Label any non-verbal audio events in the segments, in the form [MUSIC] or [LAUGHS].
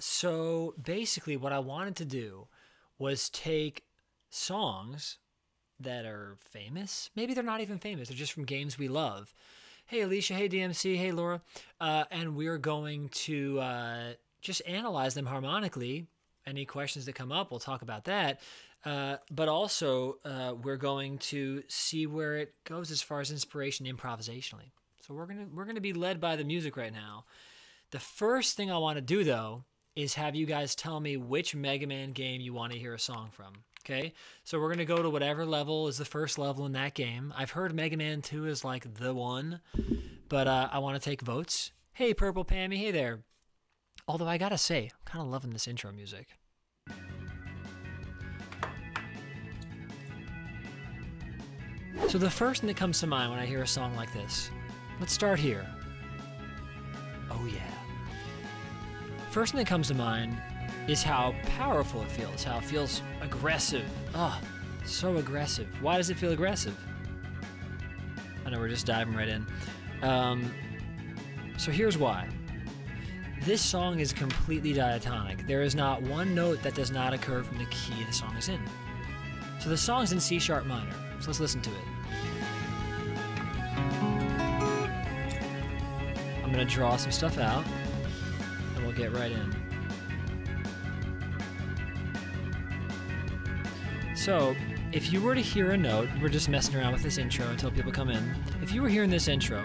so basically, what I wanted to do was take songs that are famous. Maybe they're not even famous, they're just from games we love. Hey, Alicia. Hey, DMC. Hey, Laura. Uh, and we're going to uh, just analyze them harmonically. Any questions that come up, we'll talk about that. Uh, but also, uh, we're going to see where it goes as far as inspiration improvisationally. So we're gonna we're gonna be led by the music right now. The first thing I want to do though is have you guys tell me which Mega Man game you want to hear a song from. Okay, so we're gonna go to whatever level is the first level in that game. I've heard Mega Man 2 is like the one, but uh, I want to take votes. Hey, Purple Pammy, hey there. Although I gotta say, I'm kind of loving this intro music. So the first thing that comes to mind when I hear a song like this, let's start here. Oh yeah. First thing that comes to mind is how powerful it feels, how it feels aggressive. Oh, so aggressive. Why does it feel aggressive? I know we're just diving right in. Um, so here's why. This song is completely diatonic. There is not one note that does not occur from the key the song is in. So the song's in C sharp minor. So let's listen to it. I'm gonna draw some stuff out get right in. So, if you were to hear a note, we're just messing around with this intro until people come in. If you were hearing this intro,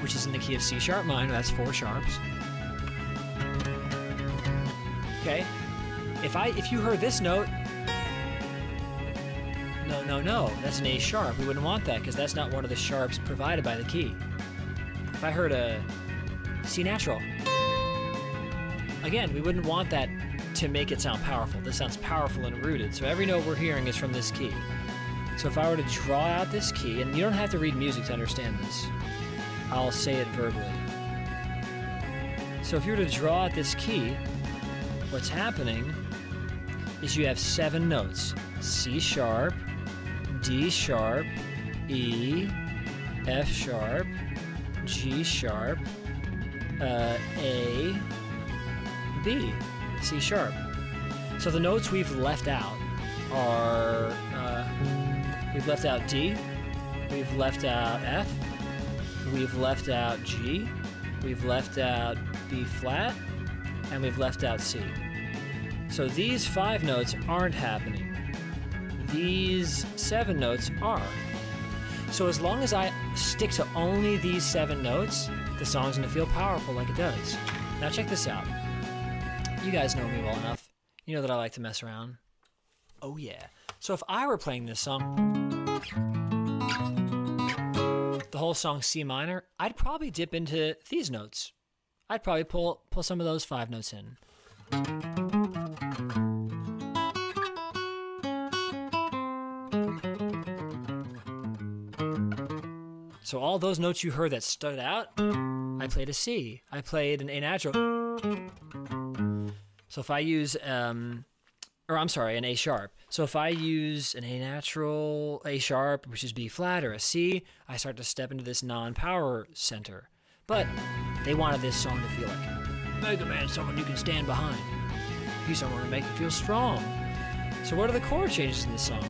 which is in the key of C sharp minor, that's four sharps. Okay. If I if you heard this note, no, no, no, that's an A sharp. We wouldn't want that because that's not one of the sharps provided by the key. If I heard a C natural, again, we wouldn't want that to make it sound powerful. This sounds powerful and rooted. So every note we're hearing is from this key. So if I were to draw out this key, and you don't have to read music to understand this, I'll say it verbally. So if you were to draw out this key, what's happening is you have seven notes C sharp, D sharp, E, F sharp, G sharp, uh, A, B, C sharp. So the notes we've left out are uh, we've left out D, we've left out F, we've left out G, we've left out B flat, and we've left out C. So these five notes aren't happening. These seven notes are. So as long as I stick to only these seven notes, the song's gonna feel powerful like it does. Now check this out. You guys know me well enough. You know that I like to mess around. Oh yeah. So if I were playing this song, the whole song C minor, I'd probably dip into these notes. I'd probably pull pull some of those five notes in. So all those notes you heard that stood out, I played a C. I played an A natural. So if I use, um, or I'm sorry, an A sharp. So if I use an A natural, A sharp, which is B flat, or a C, I start to step into this non-power center. But they wanted this song to feel like Mega Man, someone you can stand behind. He's someone to make you feel strong. So what are the chord changes in this song?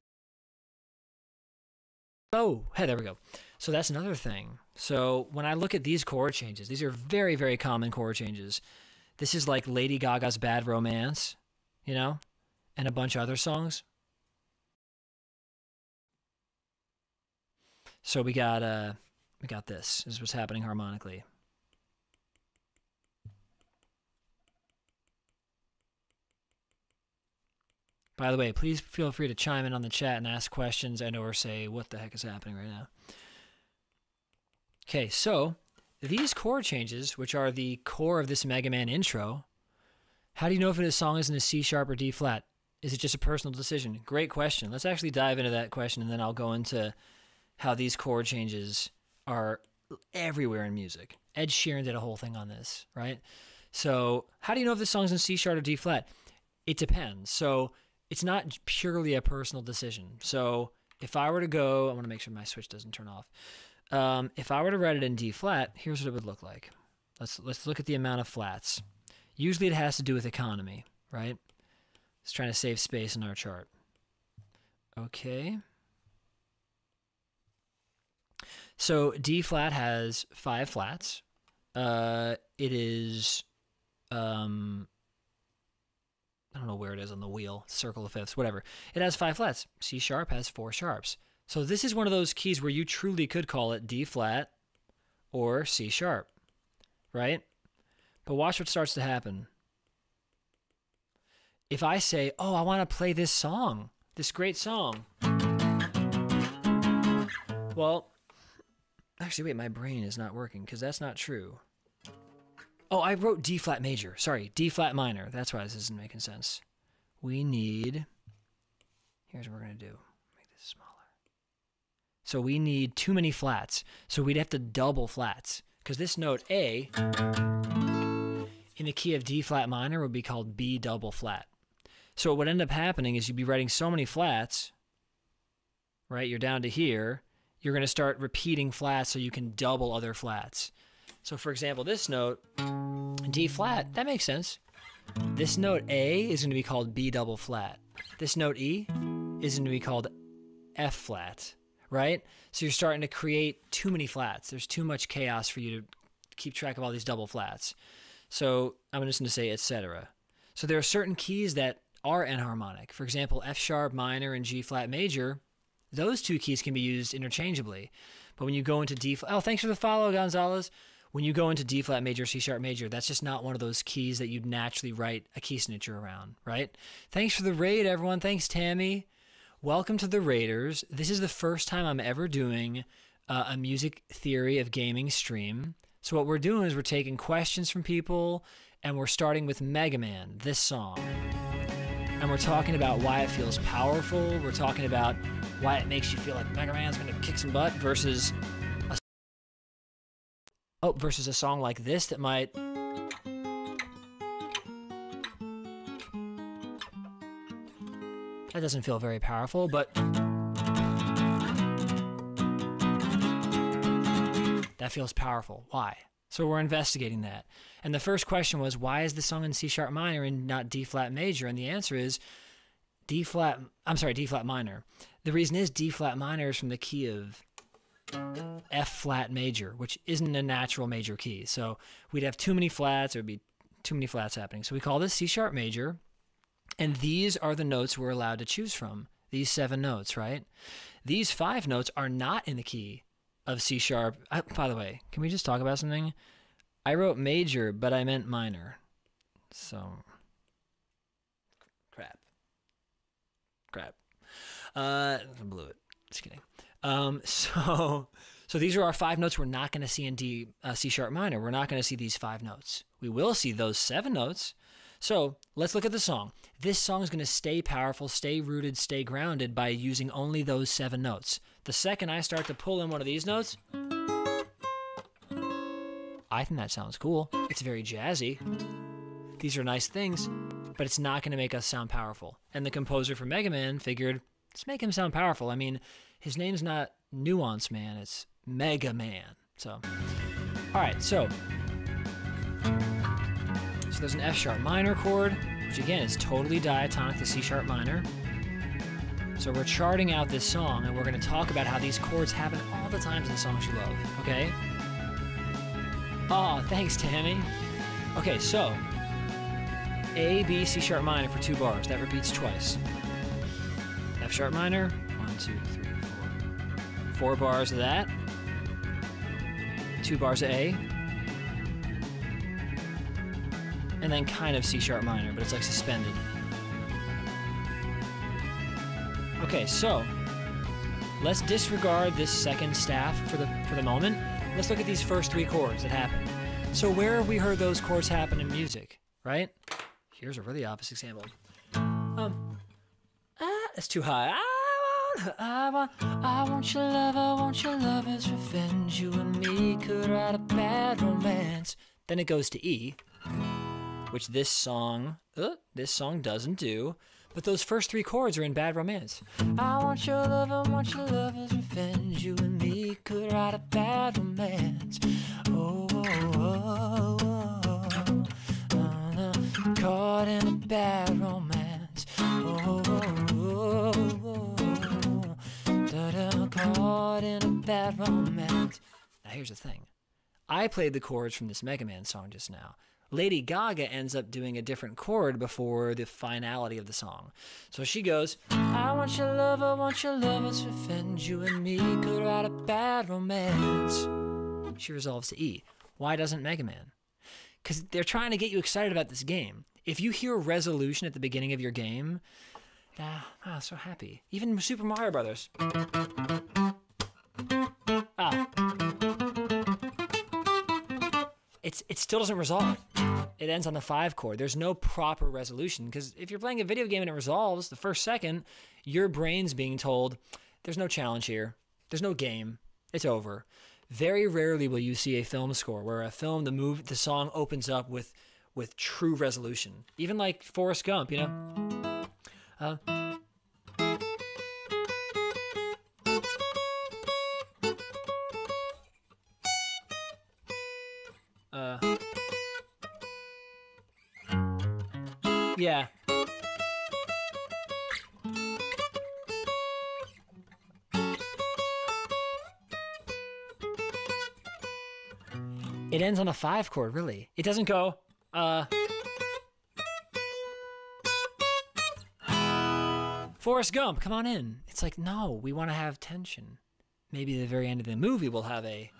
Oh, hey, there we go. So that's another thing. So when I look at these chord changes, these are very, very common chord changes. This is like Lady Gaga's Bad Romance, you know, and a bunch of other songs. So we got uh we got this. This is what's happening harmonically. By the way, please feel free to chime in on the chat and ask questions and or say what the heck is happening right now. Okay, so these chord changes, which are the core of this Mega Man intro, how do you know if a song is in a C sharp or D flat? Is it just a personal decision? Great question. Let's actually dive into that question and then I'll go into how these chord changes are everywhere in music. Ed Sheeran did a whole thing on this, right? So, how do you know if the song's in C sharp or D flat? It depends. So, it's not purely a personal decision. So, if I were to go, I want to make sure my switch doesn't turn off. Um, if I were to write it in D flat, here's what it would look like. Let's let's look at the amount of flats. Usually it has to do with economy, right? It's trying to save space in our chart. Okay. So D flat has five flats. Uh, it is, um, I don't know where it is on the wheel, circle of fifths, whatever. It has five flats. C sharp has four sharps. So this is one of those keys where you truly could call it D flat or C sharp, right? But watch what starts to happen. If I say, oh, I want to play this song, this great song. Well, actually, wait, my brain is not working because that's not true. Oh, I wrote D flat major. Sorry, D flat minor. That's why this isn't making sense. We need. Here's what we're going to do. So we need too many flats. So we'd have to double flats because this note A in the key of D flat minor would be called B double flat. So what would end up happening is you'd be writing so many flats, right? You're down to here. You're going to start repeating flats so you can double other flats. So for example, this note, D flat, that makes sense. This note A is going to be called B double flat. This note E is going to be called F flat, right? So you're starting to create too many flats. There's too much chaos for you to keep track of all these double flats. So I'm just going to say etc. So there are certain keys that are enharmonic. For example, F sharp minor and G flat major, those two keys can be used interchangeably. But when you go into D flat, oh, thanks for the follow, Gonzalez. When you go into D flat major, C sharp major, that's just not one of those keys that you'd naturally write a key signature around, right? Thanks for the raid, everyone. Thanks, Tammy. Welcome to the Raiders. This is the first time I'm ever doing uh, a music theory of gaming stream. So what we're doing is we're taking questions from people and we're starting with Mega Man, this song and we're talking about why it feels powerful. We're talking about why it makes you feel like Mega Man's going to kick some butt versus a, oh versus a song like this that might doesn't feel very powerful, but that feels powerful. Why? So we're investigating that. And the first question was, why is the song in C sharp minor and not D flat major? And the answer is D flat, I'm sorry, D flat minor. The reason is D flat minor is from the key of F flat major, which isn't a natural major key. So we'd have too many flats, there would be too many flats happening. So we call this C sharp major. And these are the notes we're allowed to choose from. These seven notes, right? These five notes are not in the key of C sharp. By the way, can we just talk about something? I wrote major, but I meant minor. So, crap. Crap. Uh, I blew it. Just kidding. Um, [LAUGHS] so, so these are our five notes we're not going to see in D, uh, C sharp minor. We're not going to see these five notes. We will see those seven notes. So let's look at the song. This song is going to stay powerful, stay rooted, stay grounded by using only those seven notes. The second I start to pull in one of these notes, I think that sounds cool. It's very jazzy. These are nice things, but it's not going to make us sound powerful. And the composer for Mega Man figured, let's make him sound powerful. I mean, his name's not Nuance Man, it's Mega Man. So, all right, so so there's an F sharp minor chord, which again is totally diatonic to C sharp minor. So we're charting out this song, and we're going to talk about how these chords happen all the times in songs you love. Okay? Oh, thanks, Tammy. Okay, so A, B, C sharp minor for two bars. That repeats twice. F sharp minor. One, two, three, four. Four bars of that. Two bars of A. and then kind of C sharp minor, but it's like suspended. Okay, so let's disregard this second staff for the for the moment. Let's look at these first three chords that happen. So where have we heard those chords happen in music, right? Here's a really obvious example. Um, ah, it's too high. I want, I want, I want your love, I want your lover's revenge. You and me could write a bad romance. Then it goes to E which this song, uh, this song doesn't do. But those first three chords are in Bad Romance. I want your love, I want your lover's revenge. You and me could write a bad romance. Oh, oh, oh, oh, oh. caught in a bad romance. Oh, oh, oh, caught in a bad romance. Now here's the thing. I played the chords from this Mega Man song just now. Lady Gaga ends up doing a different chord before the finality of the song. So she goes, I want your love, I want your love, it's revenge. You and me could write a bad romance. She resolves to E. Why doesn't Mega Man? Because they're trying to get you excited about this game. If you hear resolution at the beginning of your game, ah, ah so happy. Even Super Mario Brothers. Ah. It's, it still doesn't resolve. It ends on the five chord. There's no proper resolution because if you're playing a video game and it resolves the first second, your brain's being told there's no challenge here. There's no game. It's over. Very rarely will you see a film score where a film, the move, the song opens up with with true resolution. Even like Forrest Gump, you know. Uh, yeah. It ends on a five chord, really. It doesn't go, uh. Forrest Gump, come on in. It's like, no, we want to have tension. Maybe the very end of the movie will have a.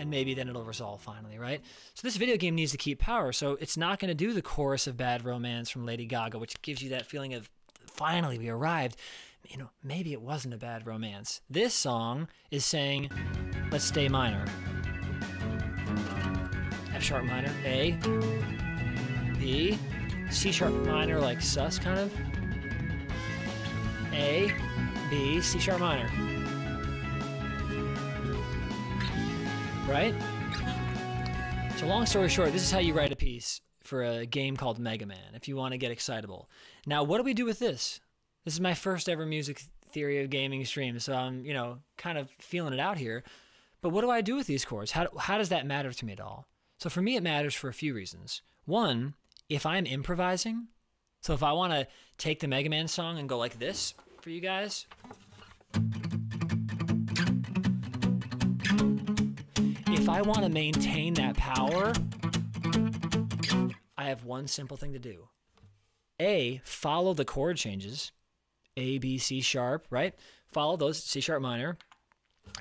And maybe then it'll resolve finally, right? So this video game needs to keep power. So it's not going to do the chorus of Bad Romance from Lady Gaga, which gives you that feeling of finally we arrived. You know, maybe it wasn't a bad romance. This song is saying, let's stay minor. F sharp minor, A, B, C sharp minor, like sus kind of, A, B, C sharp minor. Right? So, long story short, this is how you write a piece for a game called Mega Man if you want to get excitable. Now, what do we do with this? This is my first ever music theory of gaming stream, so I'm, you know, kind of feeling it out here. But what do I do with these chords? How, how does that matter to me at all? So for me, it matters for a few reasons. One, if I'm improvising, so if I want to take the Mega Man song and go like this for you guys. I want to maintain that power, I have one simple thing to do. A, follow the chord changes. A, B, C sharp, right? Follow those, C sharp minor.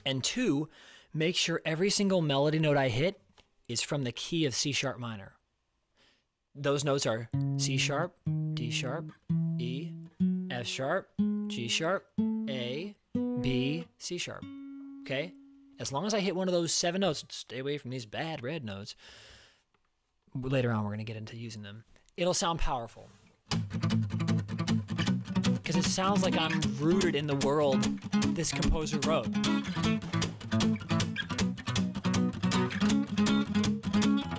And two, make sure every single melody note I hit is from the key of C sharp minor. Those notes are C sharp, D sharp, E, F sharp, G sharp, A, B, C sharp. Okay? As long as I hit one of those seven notes, stay away from these bad red notes. Later on, we're going to get into using them. It'll sound powerful. Because it sounds like I'm rooted in the world this composer wrote.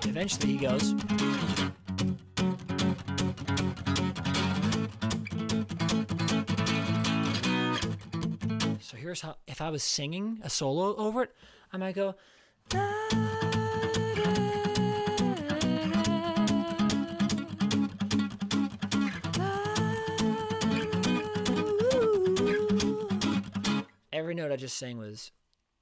Eventually he goes. Here's how, if I was singing a solo over it, I might go. Every note I just sang was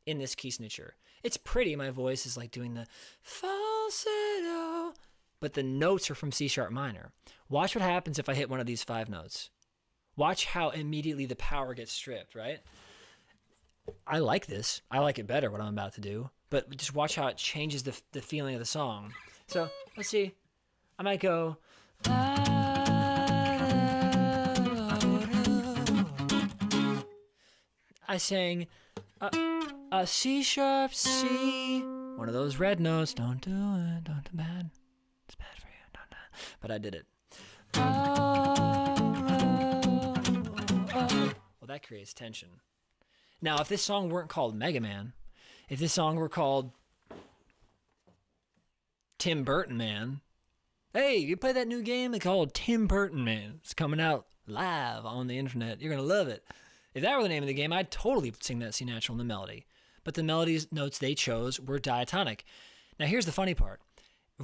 in this key signature. It's pretty. My voice is like doing the falsetto, but the notes are from C sharp minor. Watch what happens if I hit one of these five notes. Watch how immediately the power gets stripped, right? I like this. I like it better, what I'm about to do. But just watch how it changes the, the feeling of the song. So let's see. I might go. I sang. Uh, a C sharp C. One of those red notes. Don't do it. Don't do bad. It's bad for you. Don't do it. But I did it. Well, that creates tension. Now, if this song weren't called Mega Man, if this song were called Tim Burton Man, hey, you play that new game called Tim Burton Man? It's coming out live on the internet. You're gonna love it. If that were the name of the game, I'd totally sing that C natural in the melody but the melody notes they chose were diatonic. Now, here's the funny part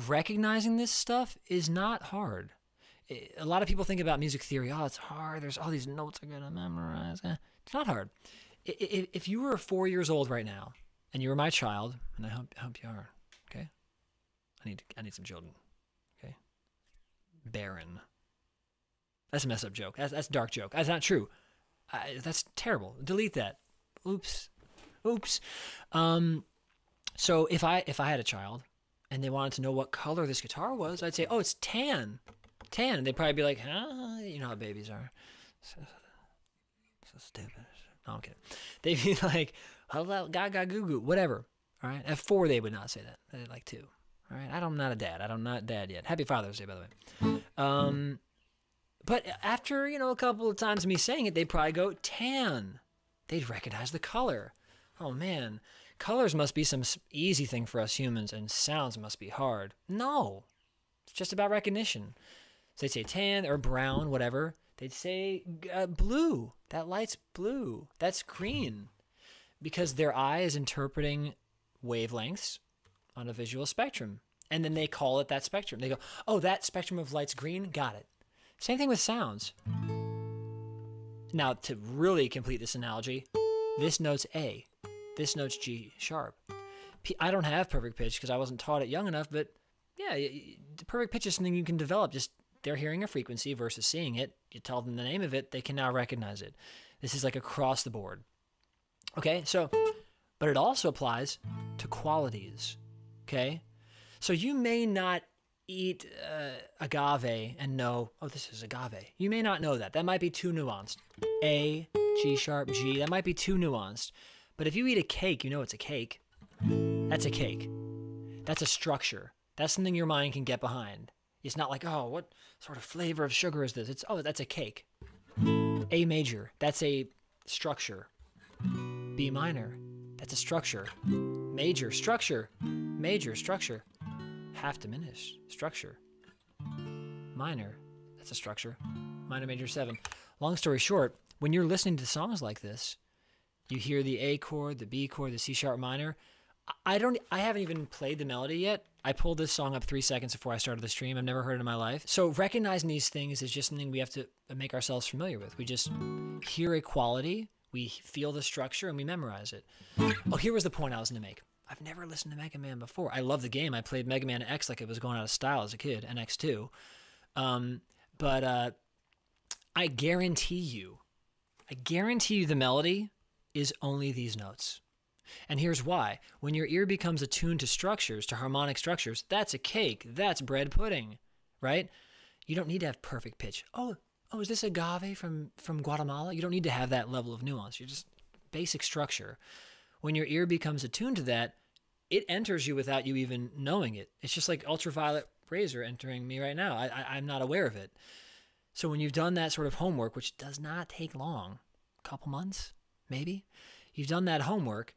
recognizing this stuff is not hard. A lot of people think about music theory. Oh, it's hard. There's all these notes I gotta memorize. Eh, It's not hard. If you were four years old right now and you were my child, and I hope, hope you are, okay? I need I need some children, okay? Barren. That's a messed up joke. That's that's a dark joke. That's not true. I, that's terrible. Delete that. Oops. Oops. Um, so if I if I had a child and they wanted to know what color this guitar was, I'd say, "Oh, it's tan, tan." And they'd probably be like, "Huh?" You know how babies are. So, so stupid. No, I'm kidding. [LAUGHS] They'd be like, "Hello, gaga goo goo," whatever. All right. At four, they would not say that. They'd like two. All right. I'm not a dad. I'm not dad yet. Happy Father's Day, by the way. Um, but after you know a couple of times me saying it, they'd probably go tan. They'd recognize the color. Oh man, colors must be some easy thing for us humans, and sounds must be hard. No, it's just about recognition. So they'd say tan or brown, whatever. They'd say uh, blue. That light's blue. That's green, because their eye is interpreting wavelengths on a visual spectrum, and then they call it that spectrum. They go, "Oh, that spectrum of light's green. Got it." Same thing with sounds. Now, to really complete this analogy, this note's A, this note's G sharp. P- I don't have perfect pitch because I wasn't taught it young enough, but yeah, perfect pitch is something you can develop. Just they're hearing a frequency versus seeing it. You tell them the name of it, they can now recognize it. This is like across the board. Okay, so, but it also applies to qualities. Okay, so you may not eat uh, agave and know, oh, this is agave. You may not know that. That might be too nuanced. A, G sharp, G, that might be too nuanced. But if you eat a cake, you know it's a cake. That's a cake. That's a structure. That's something your mind can get behind. It's not like, oh, what sort of flavor of sugar is this? It's, oh, that's a cake. A major, that's a structure. B minor, that's a structure. Major, structure. Major, structure half diminished structure. Minor, that's a structure. Minor major seven. Long story short, when you're listening to songs like this, you hear the A chord, the B chord, the C sharp minor. I- don't. I haven't even played the melody yet. I pulled this song up three seconds before I started the stream. I've never heard it in my life. So recognizing these things is just something we have to make ourselves familiar with. We just hear a quality, we feel the structure, and we memorize it. Oh, here was the point I was going to make. I've never listened to Mega Man before. I love the game. I played Mega Man X like it was going out of style as a kid, and X2. Um, but uh, I guarantee you, I guarantee you the melody is only these notes. And here's why. When your ear becomes attuned to structures, to harmonic structures, that's a cake. That's bread pudding, right? You don't need to have perfect pitch. Oh, oh, is this agave from from Guatemala? You don't need to have that level of nuance. You're just basic structure. When your ear becomes attuned to that, it enters you without you even knowing it. It's just like ultraviolet razor entering me right now. I, I, I'm not aware of it. So when you've done that sort of homework, which does not take long, a couple months, maybe, you've done that homework,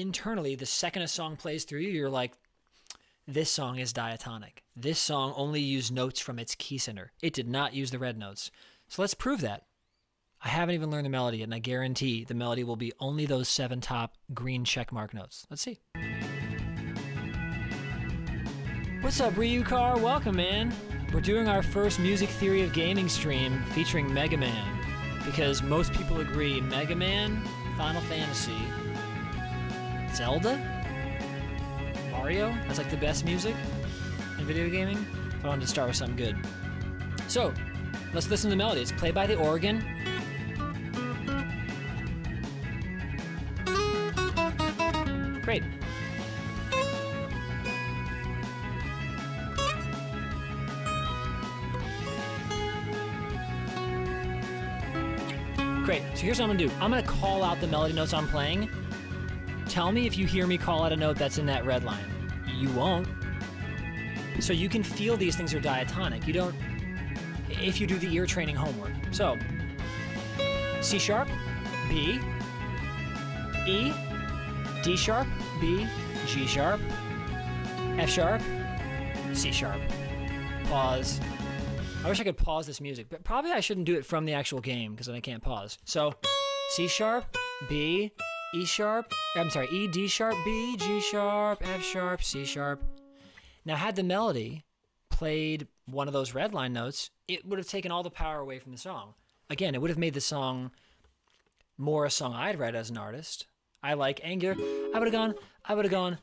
internally, the second a song plays through you, you're like, this song is diatonic. This song only used notes from its key center. It did not use the red notes. So let's prove that. I haven't even learned the melody yet, and I guarantee the melody will be only those seven top green check mark notes. Let's see. What's up, Ryu Car? Welcome, man. We're doing our first music theory of gaming stream featuring Mega Man. Because most people agree Mega Man, Final Fantasy, Zelda, Mario, that's like the best music in video gaming. I wanted to start with something good. So, let's listen to the melody. It's played by the organ. Great. Great. So here's what I'm gonna do. I'm gonna call out the melody notes I'm playing. Tell me if you hear me call out a note that's in that red line. You won't. So you can feel these things are diatonic. You don't if you do the ear training homework. So C sharp, B, E, D sharp, B, G sharp, F sharp, C sharp. Pause. I wish I could pause this music, but probably I shouldn't do it from the actual game because then I can't pause. So, C sharp, B, E sharp, I'm sorry, E, D sharp, B, G sharp, F sharp, C sharp. Now, had the melody played one of those red line notes, it would have taken all the power away from the song. Again, it would have made the song more a song I'd write as an artist. I like Angular. I would have gone, I would have gone.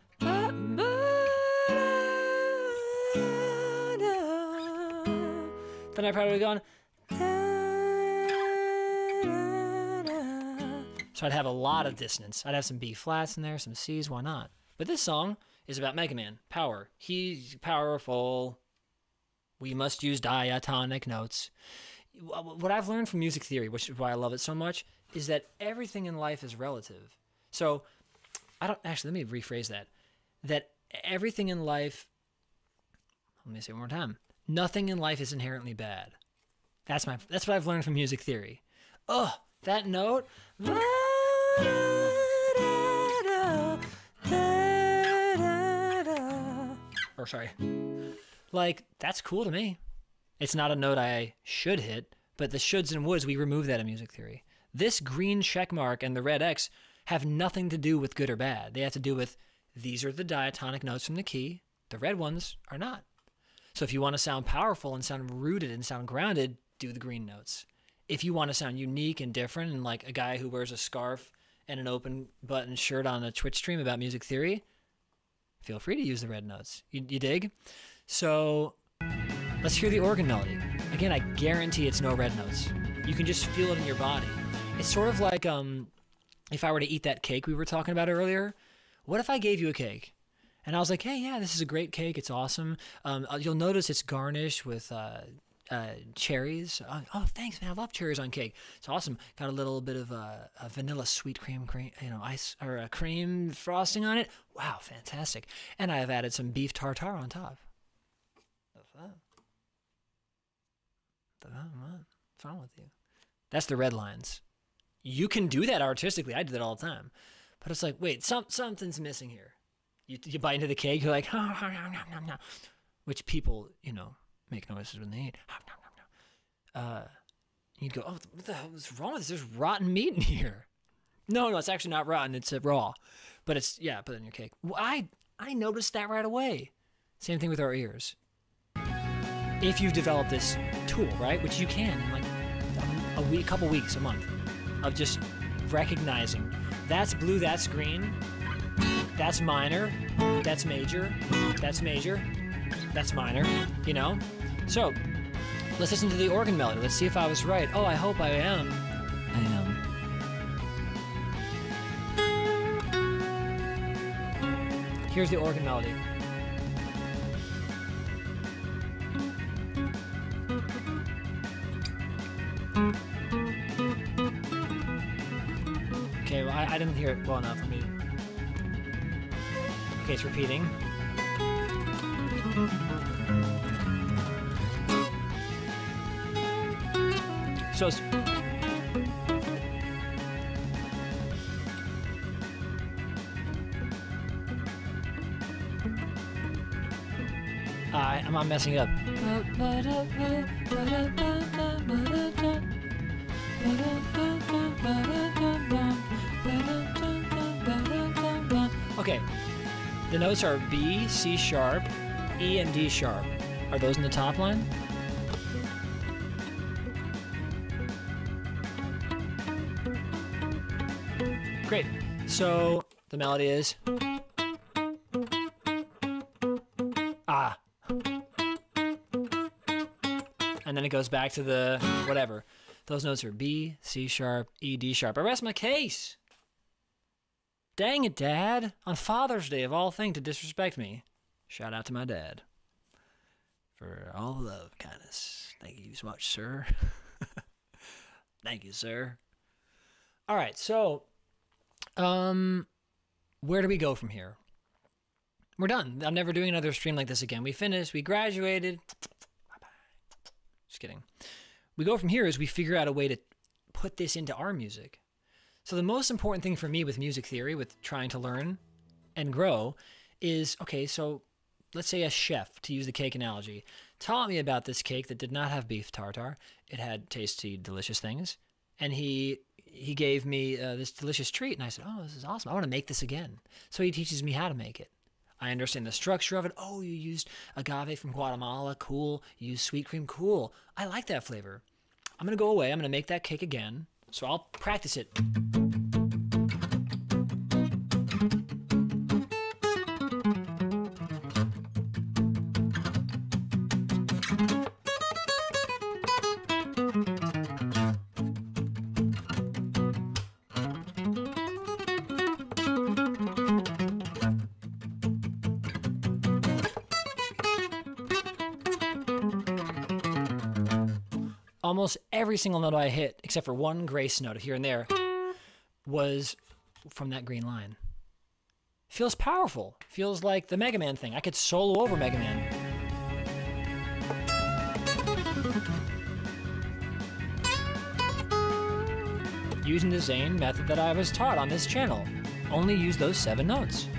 Then I probably would have gone. So I'd have a lot of hmm. dissonance. I'd have some B flats in there, some C's, why not? But this song is about Mega Man. Power. He's powerful. We must use diatonic notes. What I've learned from music theory, which is why I love it so much, is that everything in life is relative. So I don't actually let me rephrase that. That everything in life let me say it one more time. Nothing in life is inherently bad. That's my that's what I've learned from music theory. Oh, that note. Or sorry. Like, that's cool to me. It's not a note I should hit, but the shoulds and woulds, we remove that in music theory. This green check mark and the red X have nothing to do with good or bad. They have to do with these are the diatonic notes from the key, the red ones are not. So if you want to sound powerful and sound rooted and sound grounded, do the green notes. If you want to sound unique and different and like a guy who wears a scarf and an open button shirt on a Twitch stream about music theory, feel free to use the red notes. You, you dig? So let's hear the organ melody. Again, I guarantee it's no red notes. You can just feel it in your body. It's sort of like um, if I were to eat that cake we were talking about earlier. What if I gave you a cake? And I was like, hey, yeah, this is a great cake. It's awesome. Um, you'll notice it's garnished with uh, uh, cherries. Uh, oh, thanks, man. I love cherries on cake. It's awesome. Got a little bit of uh, a vanilla sweet cream, cream, you know, ice or a cream frosting on it. Wow, fantastic. And I have added some beef tartare on top. What's wrong with you? That's the red lines. You can do that artistically. I do that all the time. But it's like, wait, some something's missing here. You, you bite into the cake, you're like, [LAUGHS] which people, you know, make noises when they eat. Uh, you'd go, oh, what the hell is wrong with this? There's rotten meat in here. No, no, it's actually not rotten. It's uh, raw, but it's yeah, put it in your cake. Well, I I noticed that right away. Same thing with our ears. If you've developed this tool, right, which you can in like a, a week, couple weeks, a month, of just recognizing that's blue, that's green, that's minor, that's major, that's major, that's minor, you know? So, let's listen to the organ melody. Let's see if I was right. Oh, I hope I am. I am. Here's the organ melody. Okay, well, I, I didn't hear it well enough. Me. Okay, it's repeating. So. Uh, I'm not messing up. Okay, the notes are B, C sharp, E, and D sharp. Are those in the top line? Great. So the melody is ah. And then it goes back to the whatever. Those notes are B, C sharp, E, D sharp. I rest my case. Dang it, Dad. On Father's Day, of all things, to disrespect me. Shout out to my dad. For all the love, kindness. Thank you so much, sir. [LAUGHS] Thank you, sir. All right, so um where do we go from here? We're done. I'm never doing another stream like this again. We finished, we graduated. Just kidding. We go from here is we figure out a way to put this into our music. So the most important thing for me with music theory, with trying to learn and grow, is okay, so let's say a chef, to use the cake analogy, taught me about this cake that did not have beef tartar. It had tasty, delicious things. And he he gave me uh, this delicious treat, and I said, "Oh, this is awesome! I want to make this again." So he teaches me how to make it. I understand the structure of it. Oh, you used agave from Guatemala. Cool. You used sweet cream. Cool. I like that flavor. I'm to go away. I'm to make that cake again. So I'll practice it. Every single note I hit, except for one grace note here and there, was from that green line. Feels powerful. Feels like the Mega Man thing. I could solo over Mega Man. Using the Zane method that I was taught on this channel. Only use those seven notes.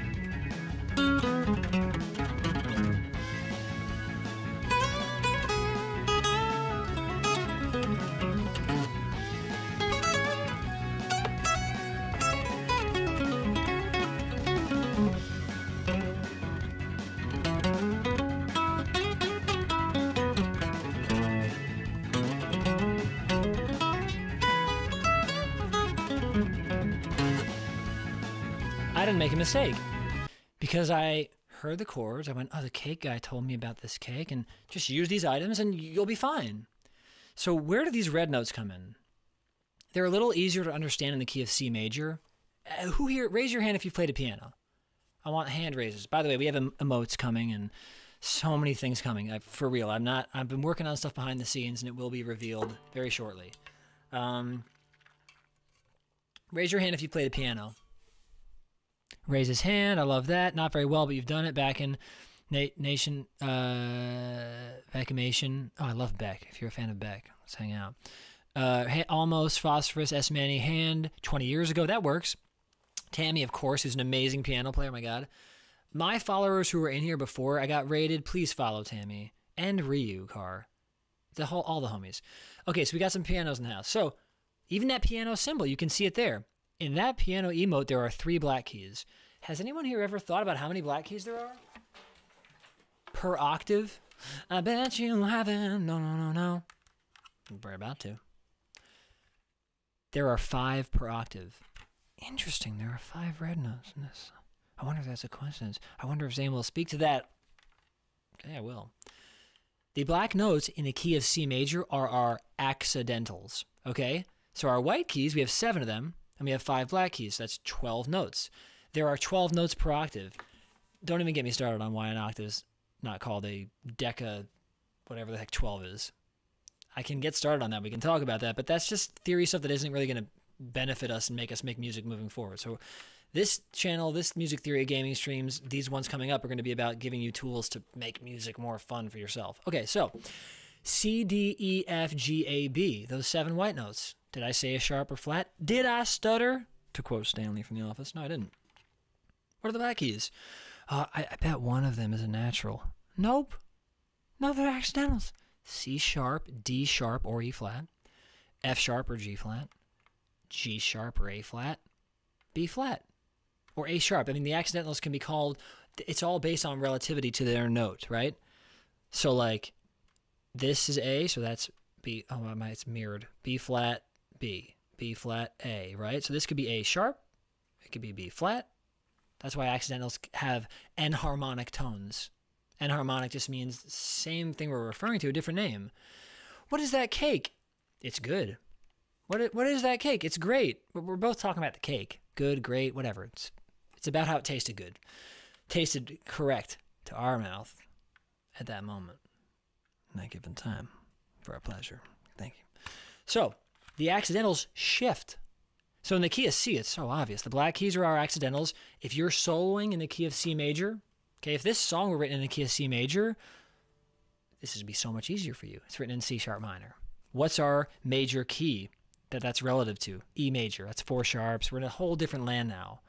Mistake because I heard the chords. I went, oh, the cake guy told me about this cake, and just use these items and you'll be fine. So, where do these red notes come in? They're a little easier to understand in the key of C major. Uh, who here, raise your hand if you've played a piano. I want hand raises. By the way, we have em- emotes coming and so many things coming. I, for real, I'm not. I've been working on stuff behind the scenes, and it will be revealed very shortly. Um, raise your hand if you played a piano. Raise his hand. I love that. Not very well, but you've done it back in Na- Nation uh. Oh, I love Beck. If you're a fan of Beck, let's hang out. Uh, almost Phosphorus S Manny hand 20 years ago. That works. Tammy, of course, who's an amazing piano player. My God. My followers who were in here before I got raided, please follow Tammy and Ryu Car. The whole, all the homies. Okay, so we got some pianos in the house. So even that piano symbol, you can see it there. In that piano emote, there are three black keys. Has anyone here ever thought about how many black keys there are? Per octave? I bet you haven't. No, no, no, no. We're about to. There are five per octave. Interesting. There are five red notes in this. I wonder if that's a coincidence. I wonder if Zane will speak to that. Okay, I will. The black notes in the key of C major are our accidentals. Okay? So our white keys, we have seven of them, and we have five black keys. So that's 12 notes. There are 12 notes per octave. Don't even get me started on why an octave is not called a deca, whatever the heck 12 is. I can get started on that. We can talk about that, but that's just theory stuff that isn't really going to benefit us and make us make music moving forward. So, this channel, this music theory gaming streams, these ones coming up are going to be about giving you tools to make music more fun for yourself. Okay, so C, D, E, F, G, A, B, those seven white notes. Did I say a sharp or flat? Did I stutter? To quote Stanley from The Office. No, I didn't. What are the back keys? Uh, I, I bet one of them is a natural. Nope. No, they're accidentals. C sharp, D sharp, or E flat, F sharp or G flat, G sharp or A flat, B flat, or A sharp. I mean, the accidentals can be called, it's all based on relativity to their note, right? So, like, this is A, so that's B. Oh, my, it's mirrored. B flat, B, B flat, A, right? So this could be A sharp, it could be B flat. That's why accidentals have enharmonic tones. Enharmonic just means same thing we're referring to, a different name. What is that cake? It's good. What is, what is that cake? It's great. We're both talking about the cake. Good, great, whatever. It's it's about how it tasted good. Tasted correct to our mouth at that moment. In that given time. For our pleasure. Thank you. So, the accidentals shift. So in the key of C, it's so obvious. The black keys are our accidentals. If you're soloing in the key of C major, Okay, if this song were written in the key of C major, this would be so much easier for you. It's written in C sharp minor. What's our major key that that's relative to? E major. That's four sharps. We're in a whole different land now.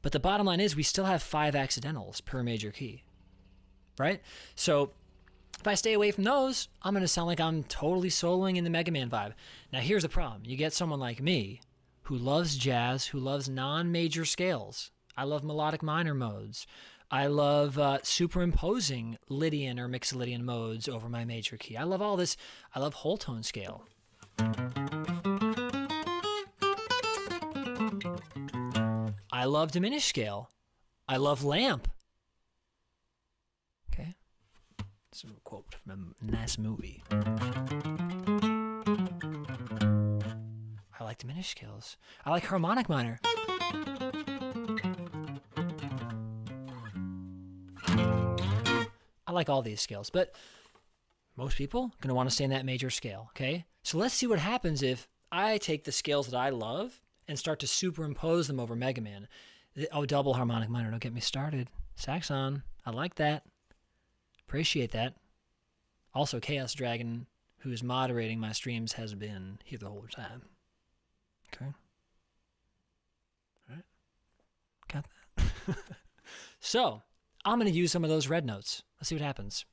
But the bottom line is we still have five accidentals per major key. Right? So if I stay away from those, I'm going to sound like I'm totally soloing in the Mega Man vibe. Now here's the problem. You get someone like me who loves jazz, who loves non-major scales. I love melodic minor modes. I love uh, superimposing Lydian or Mixolydian modes over my major key. I love all this. I love whole tone scale. I love diminished scale. I love lamp. Okay. A quote from a nice movie. I like diminished scales. I like harmonic minor. I like all these scales, but most people are going to want to stay in that major scale, okay? So let's see what happens if I take the scales that I love and start to superimpose them over Mega Man. Oh, double harmonic minor, don't get me started. Saxon, I like that. Appreciate that. Also, Chaos Dragon, who is moderating my streams, has been here the whole time. Okay. All right. Got that. [LAUGHS] so, I'm going to use some of those red notes. Let's see what happens.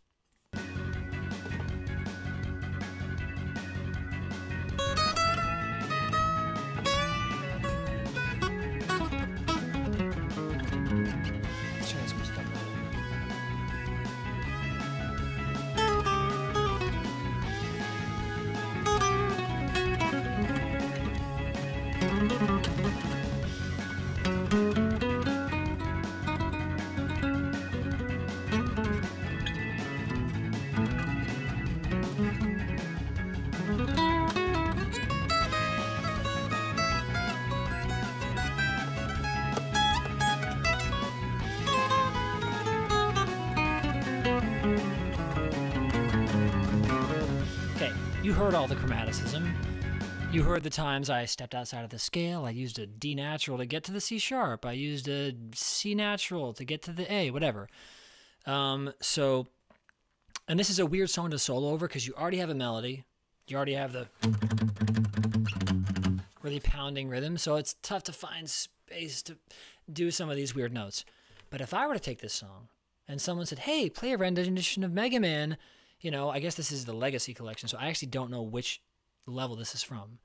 Heard the times I stepped outside of the scale. I used a D natural to get to the C sharp. I used a C natural to get to the A, whatever. Um, so, and this is a weird song to solo over because you already have a melody. You already have the really pounding rhythm. So it's tough to find space to do some of these weird notes. But if I were to take this song and someone said, hey, play a rendition of Mega Man, you know, I guess this is the Legacy Collection, so I actually don't know which level this is from.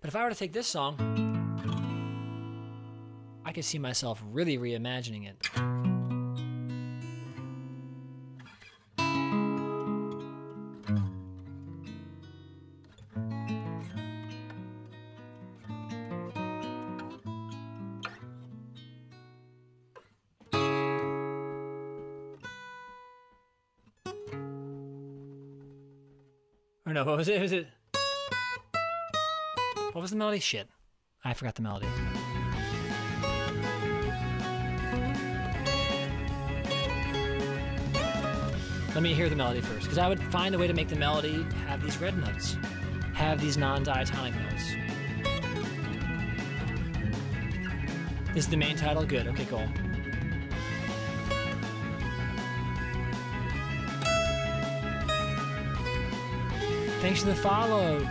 But if I were to take this song, I could see myself really reimagining it. Or no, what was it? Was it? What was the melody? Shit, I forgot the melody. Let me hear the melody first, because I would find a way to make the melody have these red notes, have these non-diatonic notes. This is the main title. Good. Okay, cool. Thanks for the follow,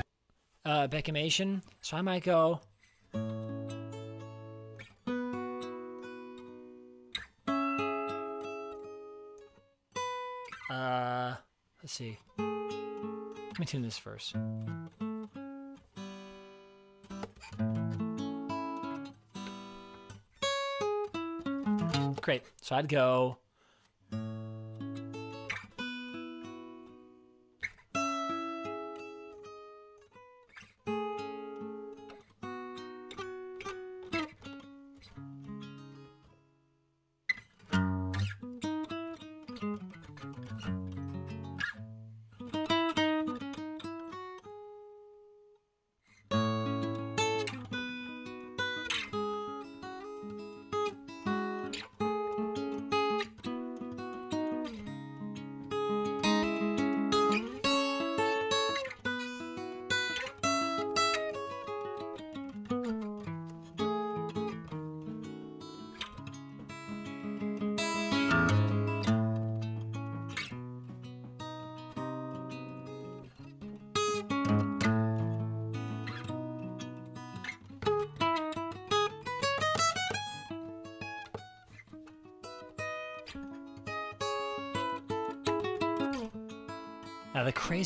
uh, Beckhamation. So I might go. Uh, let's see. Let me tune this first. Great. So I'd go.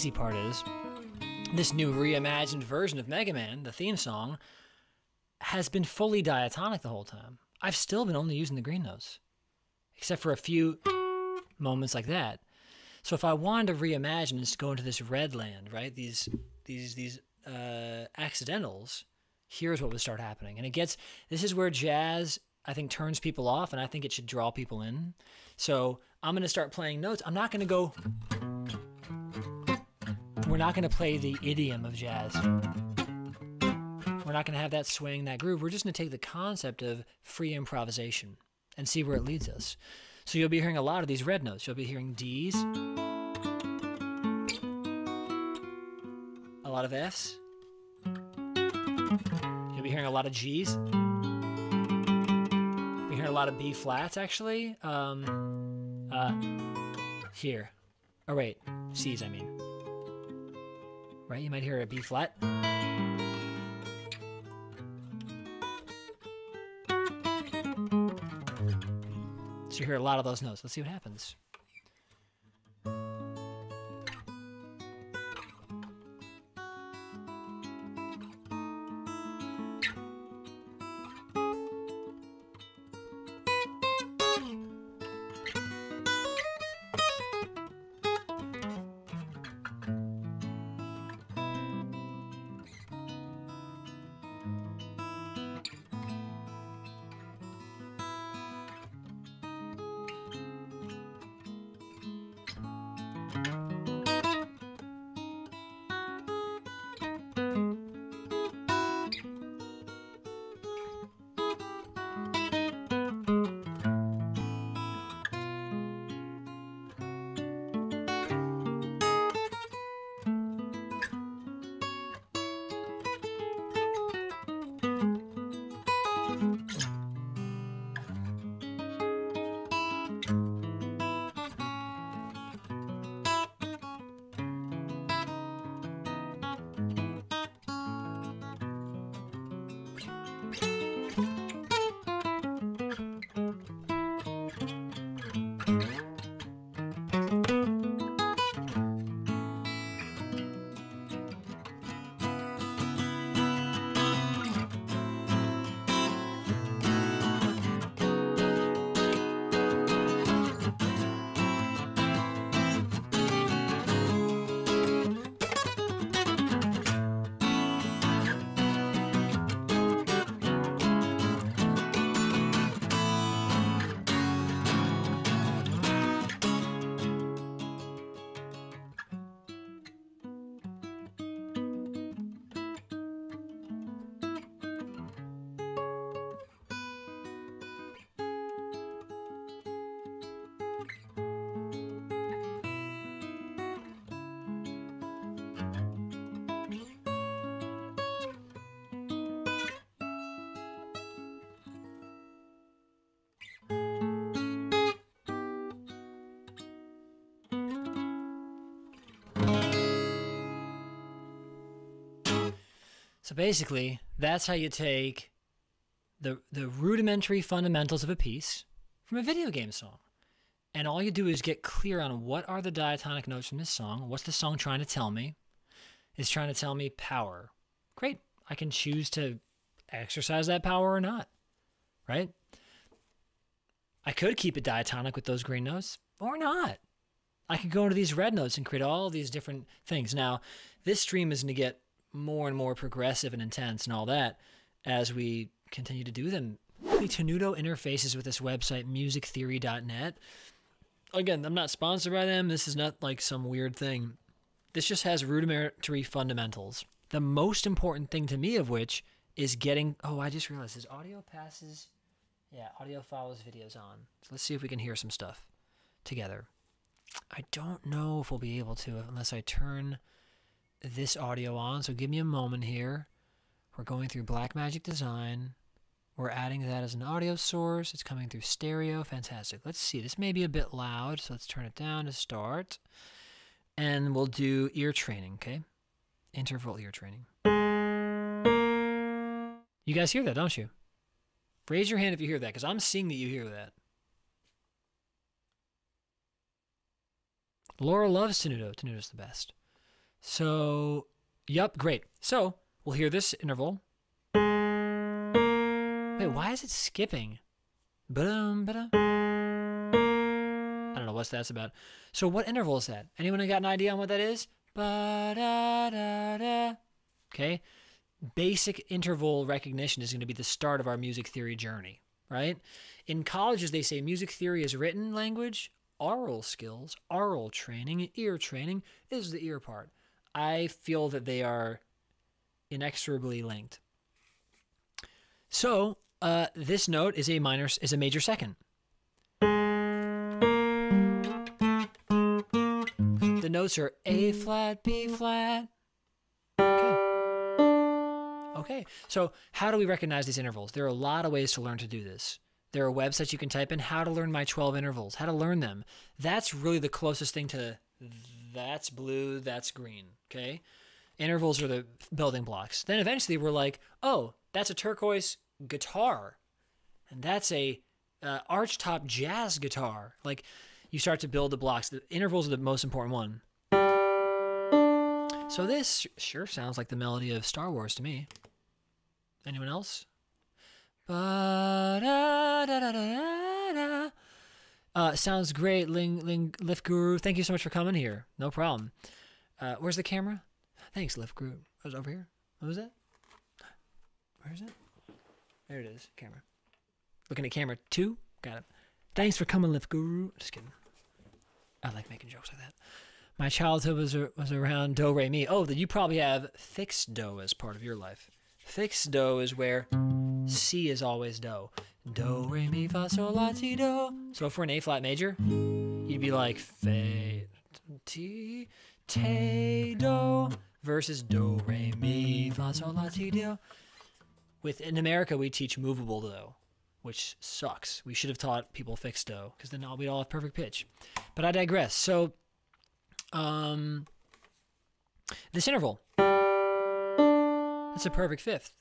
Crazy part is, this new reimagined version of Mega Man, the theme song, has been fully diatonic the whole time. I've still been only using the green notes. except for a few moments like that. So if I wanted to reimagine and go into this red land, right? These these these uh, accidentals, here's what would start happening. And it gets this is where jazz I think turns people off and I think it should draw people in. So I'm going to start playing notes. I'm not going to go We're not going to play the idiom of jazz. We're not going to have that swing, that groove. We're just going to take the concept of free improvisation and see where it leads us. So you'll be hearing a lot of these red notes. You'll be hearing D's, a lot of F's. You'll be hearing a lot of G's. Be hearing a lot of B flats, actually. Um, uh, here. Oh, wait. C's, I mean. Right? You might hear a B flat. So you hear a lot of those notes. Let's see what happens. So basically, that's how you take the the rudimentary fundamentals of a piece from a video game song. And all you do is get clear on what are the diatonic notes from this song, what's the song trying to tell me? It's trying to tell me power. Great. I can choose to exercise that power or not. Right? I could keep it diatonic with those green notes or not. I could go into these red notes and create all these different things. Now, this stream is going to get more and more progressive and intense and all that as we continue to do them. The Tenuto interfaces with this website, musictheory.net. Again, I'm not sponsored by them. This is not like some weird thing. This just has rudimentary fundamentals. The most important thing to me of which is getting. Oh, I just realized this audio passes. Yeah, audio follows videos on. So let's see if we can hear some stuff together. I don't know if we'll be able to unless I turn this audio on. So give me a moment here. We're going through Blackmagic Design. We're adding that as an audio source. It's coming through stereo. Fantastic. Let's see. This may be a bit loud, so let's turn it down to start. And we'll do ear training, okay? Interval ear training. You guys hear that, don't you? Raise your hand if you hear that, because I'm seeing that you hear that. Laura loves Tenuto. Tenuto's the best. So, yep, great. So, we'll hear this interval. Wait, why is it skipping? Ba-dum. don't know what that's about. So what interval is that? Anyone got an idea on what that is? Okay. Basic interval recognition is going to be the start of our music theory journey, right? In colleges, they say music theory is written language, aural skills, aural training, ear training is the ear part. I feel that they are inexorably linked. So uh, this note is a minor is a major second. The notes are A flat, B flat. Okay. Okay. So how do we recognize these intervals? There are a lot of ways to learn to do this. There are websites you can type in how to learn my 12 intervals, how to learn them. That's really the closest thing to that's blue, that's green. Okay. Intervals are the building blocks. Then eventually we're like, oh, that's a turquoise guitar, and that's a uh, archtop jazz guitar. Like you start to build the blocks. The intervals are the most important one. So this sure sounds like the melody of Star Wars to me. Anyone else? Uh, sounds great, Ling Ling Lift Guru. Thank you so much for coming here. No problem. Uh, where's the camera? Thanks, Lift Guru. Was over here. What was that? Where is it? There it is. Camera. Looking at camera two. Got it. Thanks for coming, Lift Guru. Just kidding. I like making jokes like that. My childhood was was around do re mi. Oh, then you probably have fixed do as part of your life. Fixed do is where C is always do. Do re mi fa sol la ti do. So for an A flat major, you'd be like fa ti te do versus do re mi fa sol la ti do. With in America, we teach movable do, which sucks. We should have taught people fixed do because then we'd all have perfect pitch. But I digress. So, um, this interval. That's a perfect fifth.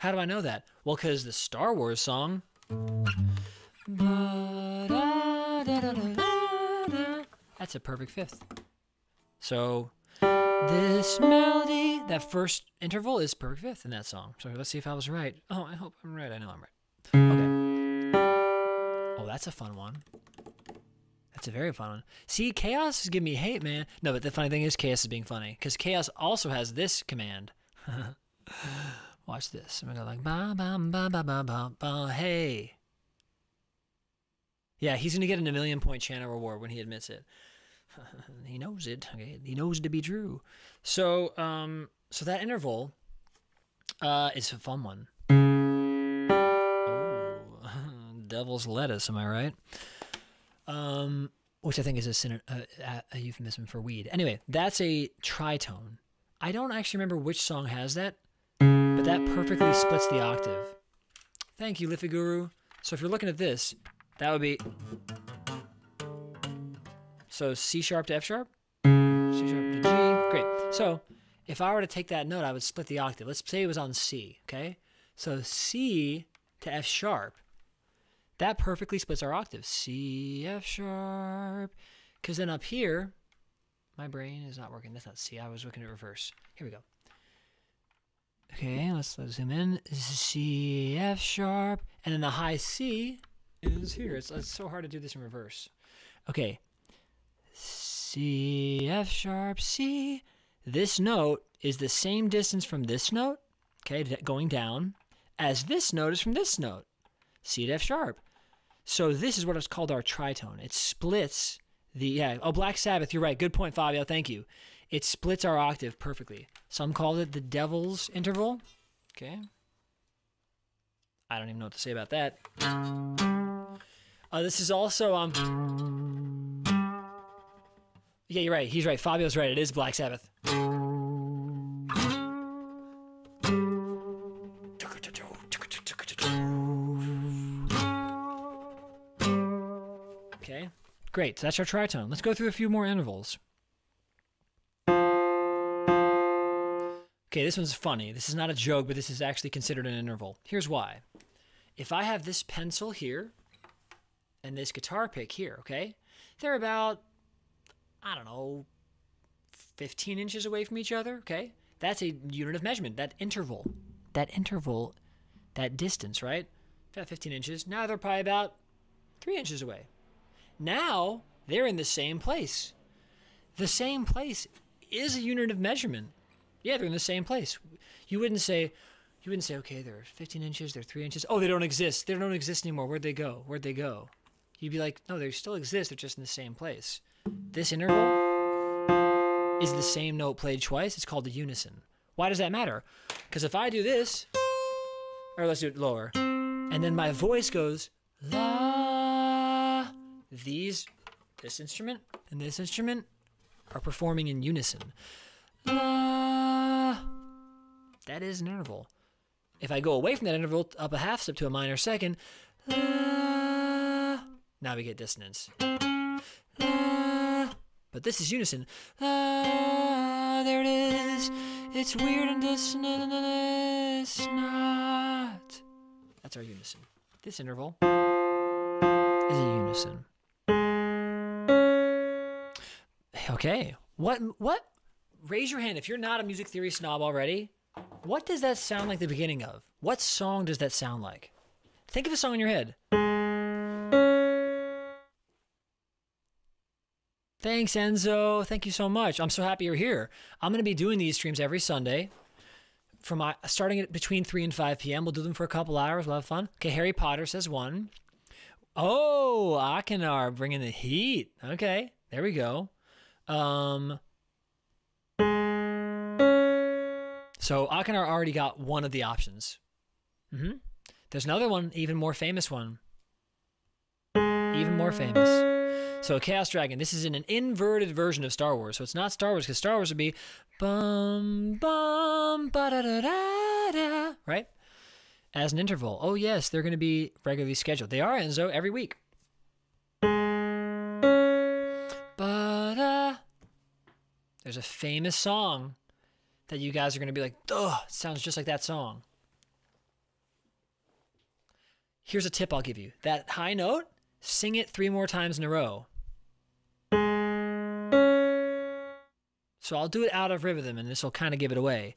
How do I know that? Well, because the Star Wars song. That's a perfect fifth. So this melody, that first interval is perfect fifth in that song. So let's see if I was right. Oh, I hope I'm right. I know I'm right. Okay. Oh, that's a fun one. That's a very fun one. See, Chaos is giving me hate, man. No, but the funny thing is, Chaos is being funny. Because Chaos also has this command. [LAUGHS] Watch this. I'm to go like, ba, ba, ba, ba, ba, ba, ba, hey. Yeah, he's to get an a million point channel reward when he admits it. [LAUGHS] he knows it. Okay, he knows it to be true. So, um, so that interval, uh, is a fun one. Oh, [LAUGHS] devil's lettuce. Am I right? Um, which I think is a, a, a euphemism for weed. Anyway, that's a tritone. I don't actually remember which song has that, but that perfectly splits the octave. Thank you, Liffy Guru. So if you're looking at this, that would be so C sharp to F sharp, C sharp to G. Great. So if I were to take that note, I would split the octave. Let's say it was on C, okay? So C to F sharp, that perfectly splits our octave. C, F sharp. Because then up here, my brain is not working. That's not C. I was looking at reverse. Here we go. Okay, let's, let's zoom in. C, F sharp. And then the high C is here. It's, it's so hard to do this in reverse. Okay, C, F sharp, C. This note is the same distance from this note, okay, going down, as this note is from this note, C to F sharp. So this is what is called our tritone. It splits the, yeah, oh, Black Sabbath, you're right. Good point, Fabio. Thank you. It splits our octave perfectly. Some call it the devil's interval. Okay. I don't even know what to say about that. Uh, this is also, um, yeah, you're right. He's right. Fabio's right. It is Black Sabbath. Okay, great. So that's our tritone. Let's go through a few more intervals. Okay, this one's funny. This is not a joke, but this is actually considered an interval. Here's why. If I have this pencil here and this guitar pick here, okay, they're about I don't know, 15 inches away from each other, okay? That's a unit of measurement, that interval. That interval, that distance, right? About 15 inches. Now they're probably about three inches away. Now, they're in the same place. The same place is a unit of measurement. Yeah, they're in the same place. You wouldn't say, you wouldn't say, okay, they're 15 inches, they're three inches. Oh, they don't exist. They don't exist anymore. Where'd they go? Where'd they go? You'd be like, no, they still exist. They're just in the same place. This interval is the same note played twice. It's called a unison. Why does that matter? Because if I do this, or let's do it lower, and then my voice goes la, these, this instrument and this instrument are performing in unison. La, that is an interval. If I go away from that interval up a half step to a minor second, la, now we get dissonance. La, but this is unison. La, there it is. It's weird and dissonant and it's not. That's our unison. This interval is a unison. Okay. What what raise your hand if you're not a music theory snob already. What does that sound like the beginning of? What song does that sound like? Think of a song in your head. Thanks, Enzo. Thank you so much. I'm so happy you're here. I'm going to be doing these streams every Sunday from my, starting at between 3 and 5 p.m. We'll do them for a couple hours. We'll have fun. Okay, Harry Potter says one. Oh, Akinar bringing the heat. Okay, there we go. Um, so Akinar already got one of the options. hmm There's another one, even more famous one. Even more famous. So Chaos Dragon, this is in an inverted version of Star Wars. So it's not Star Wars because Star Wars would be bum bum ba da da da da, right? As an interval. Oh yes, they're going to be regularly scheduled. They are Enzo every week. Ba-da. There's a famous song that you guys are going to be like, "Ugh, sounds just like that song." Here's a tip I'll give you. That high note, sing it three more times in a row. So I'll do it out of rhythm, and this will kind of give it away.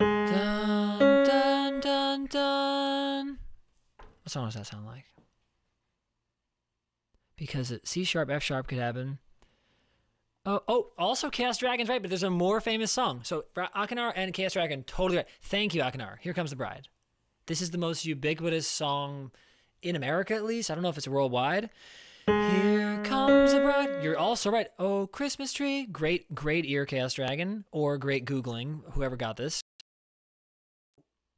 Dun, dun, dun, dun. What song does that sound like? Because C sharp, F sharp could happen. Oh, oh, also Chaos Dragon's right, but there's a more famous song. So Akinar and Chaos Dragon, totally right. Thank you, Akinar. Here comes the bride. This is the most ubiquitous song in America, at least. I don't know if it's worldwide. Here comes the bride. You're also right. Oh, Christmas tree. Great, great ear, Chaos Dragon, or great Googling, whoever got this.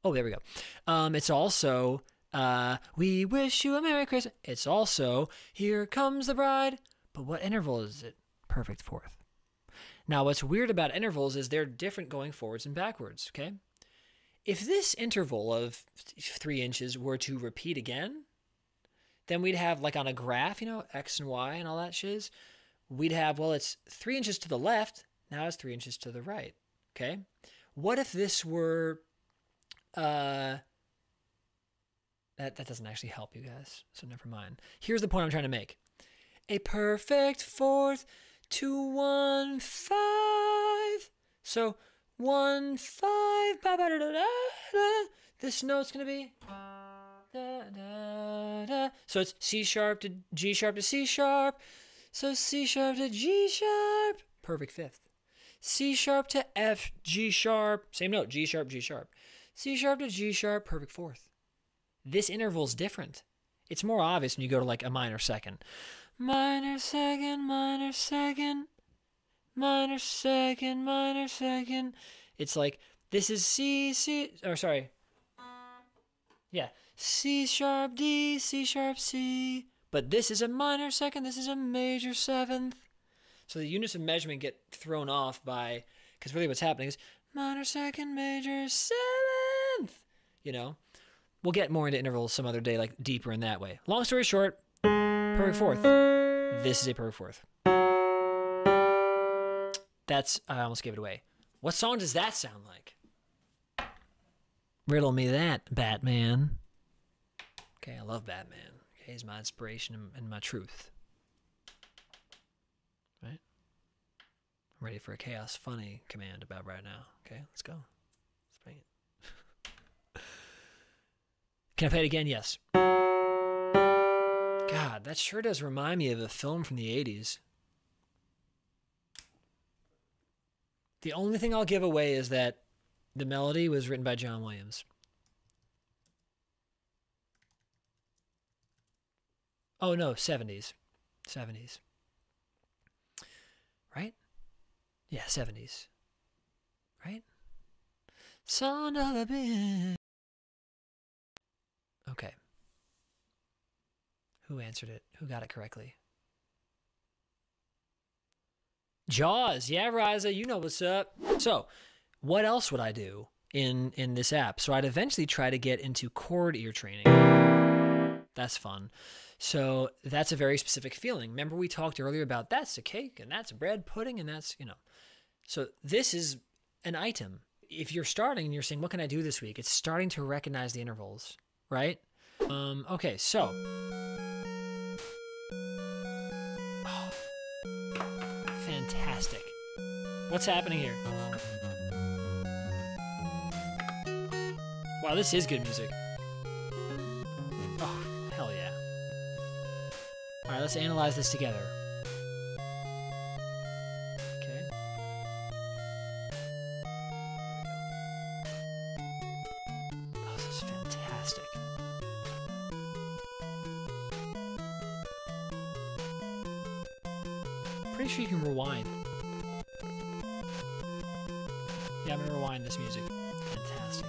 Oh, there we go. Um, it's also uh, We Wish You a Merry Christmas. It's also Here Comes the Bride. But what interval is it? Perfect fourth. Now, what's weird about intervals is they're different going forwards and backwards, okay? If this interval of three inches were to repeat again, then we'd have like on a graph, you know, X and Y and all that shiz. We'd have, well, it's three inches to the left, now it's three inches to the right. Okay. What if this were uh that that doesn't actually help you guys, so never mind. Here's the point I'm trying to make. A perfect fourth to one five. So one five. Ba, ba, da, da, da, This note's gonna be. Da, da, da. So it's C sharp to G sharp to C sharp. So C sharp to G sharp. Perfect fifth. C sharp to F, G sharp. Same note, G sharp, G sharp. C sharp to G sharp, perfect fourth. This interval is different. It's more obvious when you go to like a minor second. Minor second, minor second, minor second, minor second. It's like this is C, C, or sorry. Yeah, C sharp, D, C sharp, C. But this is a minor second, this is a major seventh. So the units of measurement get thrown off by, because really what's happening is minor second, major seventh. You know, we'll get more into intervals some other day, like deeper in that way. Long story short, perfect fourth. This is a perfect fourth. That's, I almost gave it away. What song does that sound like? Riddle me that, Batman. Okay, I love Batman. Okay, he's my inspiration and, my truth. Right? I'm ready for a chaos funny command about right now. Okay, let's go. Let's bring it. [LAUGHS] Can I play it again? Yes. God, that sure does remind me of a film from the 80s. The only thing I'll give away is that the melody was written by John Williams. Oh no, 70s. 70s. Right? Yeah, 70s. Right? Son of a bitch. Okay. Who answered it? Who got it correctly? Jaws. Yeah, Riza, you know what's up. So, what else would I do in in this app? So I'd eventually try to get into chord ear training. That's fun. So that's a very specific feeling. Remember we talked earlier about that's a cake and that's bread pudding and that's, you know. So this is an item. If you're starting and you're saying, what can I do this week? It's starting to recognize the intervals, right? Um, okay, so. Oh, fantastic. What's happening here? Wow, this is good music. Oh, hell yeah. Alright, let's analyze this together. Yeah, I'm gonna rewind this music. Fantastic.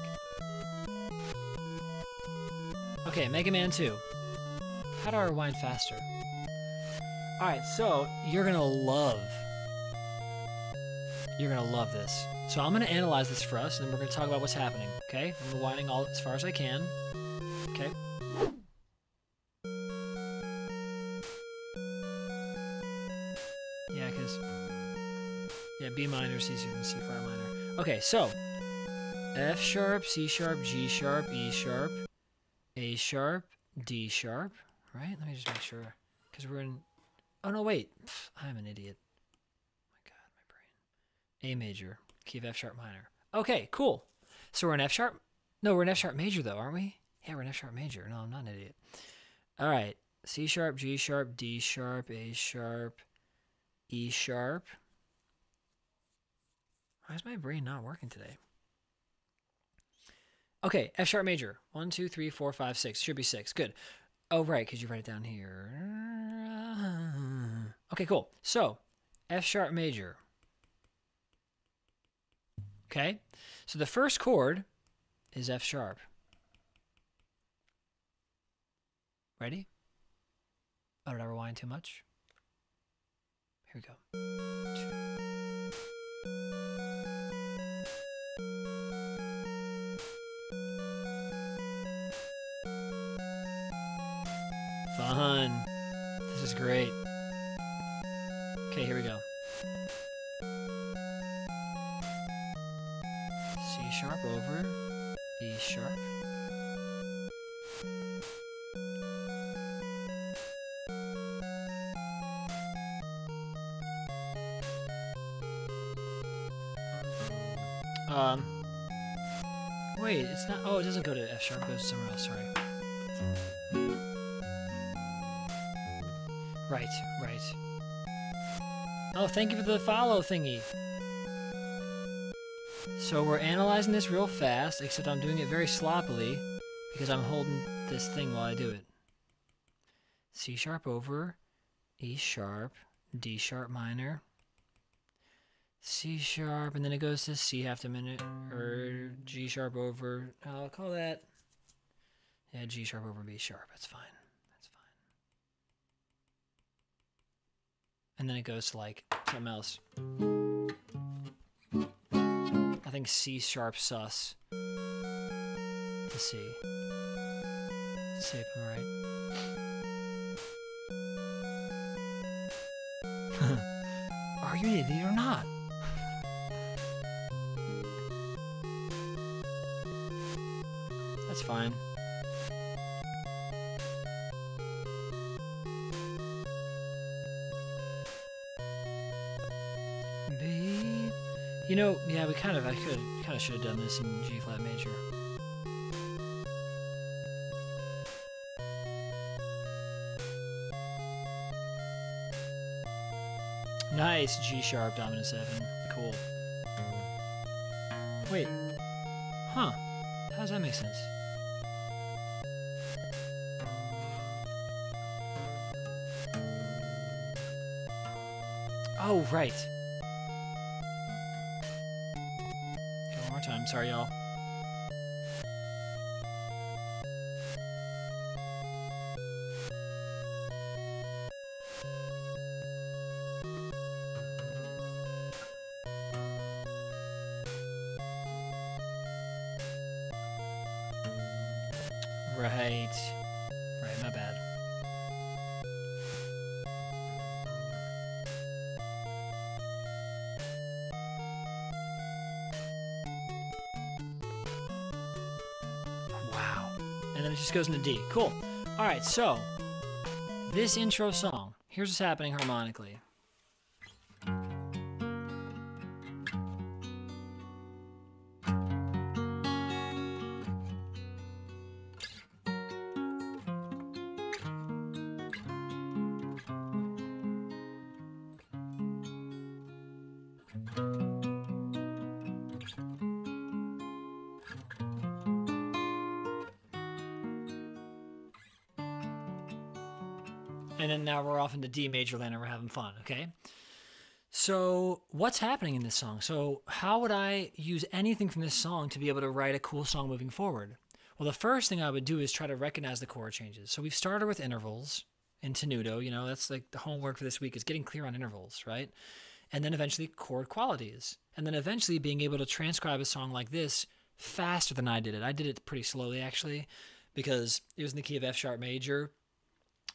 Okay, Mega Man 2. How do I rewind faster? Alright, so you're gonna love. You're gonna love this. So I'm gonna analyze this for us, and then we're gonna talk about what's happening. Okay? I'm rewinding all as far as I can. Okay. Okay, so F sharp, C sharp, G sharp, E sharp, A sharp, D sharp. Right? Let me just make sure, because we're in. Oh no, wait. Pff, I'm an idiot. my God, my brain. A major, key of F sharp minor. Okay, cool. So we're in F sharp. No, we're in F sharp major though, aren't we? Yeah, we're in F sharp major. No, I'm not an idiot. All right. C sharp, G sharp, D sharp, A sharp, E sharp. Why is my brain not working today? Okay, F sharp major. One, two, three, four, five, six. Should be six. Good. Oh, right, because you write it down here. Okay, cool. So, F sharp major. Okay, so the first chord is F sharp. Ready? Oh, did I rewind too much? Here we go. Fun. This is great. Okay, here we go. C sharp over E sharp. Um. Wait, it's not. Oh, it doesn't go to F sharp. It goes somewhere else. Sorry. Right, right. Oh, thank you for the follow thingy. So we're analyzing this real fast, except I'm doing it very sloppily because I'm holding this thing while I do it. C sharp over, E sharp, D sharp minor, C sharp, and then it goes to C half a minute, or G sharp over, I'll call that, yeah, G sharp over B sharp, that's fine. That's fine. And then it goes to like something else. I think C sharp sus to C. Let's see right. [LAUGHS] Are you an idiot or not? That's fine. You know, yeah, we kind of, I could, kind of should have done this in G flat major. Nice, G sharp, dominant seven, cool. Wait, huh? How does that make sense? Oh, right. Sorry, y'all. Just goes into D. Cool. All right, so this intro song, here's what's happening harmonically. And then now we're off into D major land and we're having fun, okay? So, what's happening in this song? So, how would I use anything from this song to be able to write a cool song moving forward? Well, the first thing I would do is try to recognize the chord changes. So, we've started with intervals in Tenuto, you know, that's like the homework for this week is getting clear on intervals, right? And then eventually chord qualities. And then eventually being able to transcribe a song like this faster than I did it. I did it pretty slowly actually because it was in the key of F sharp major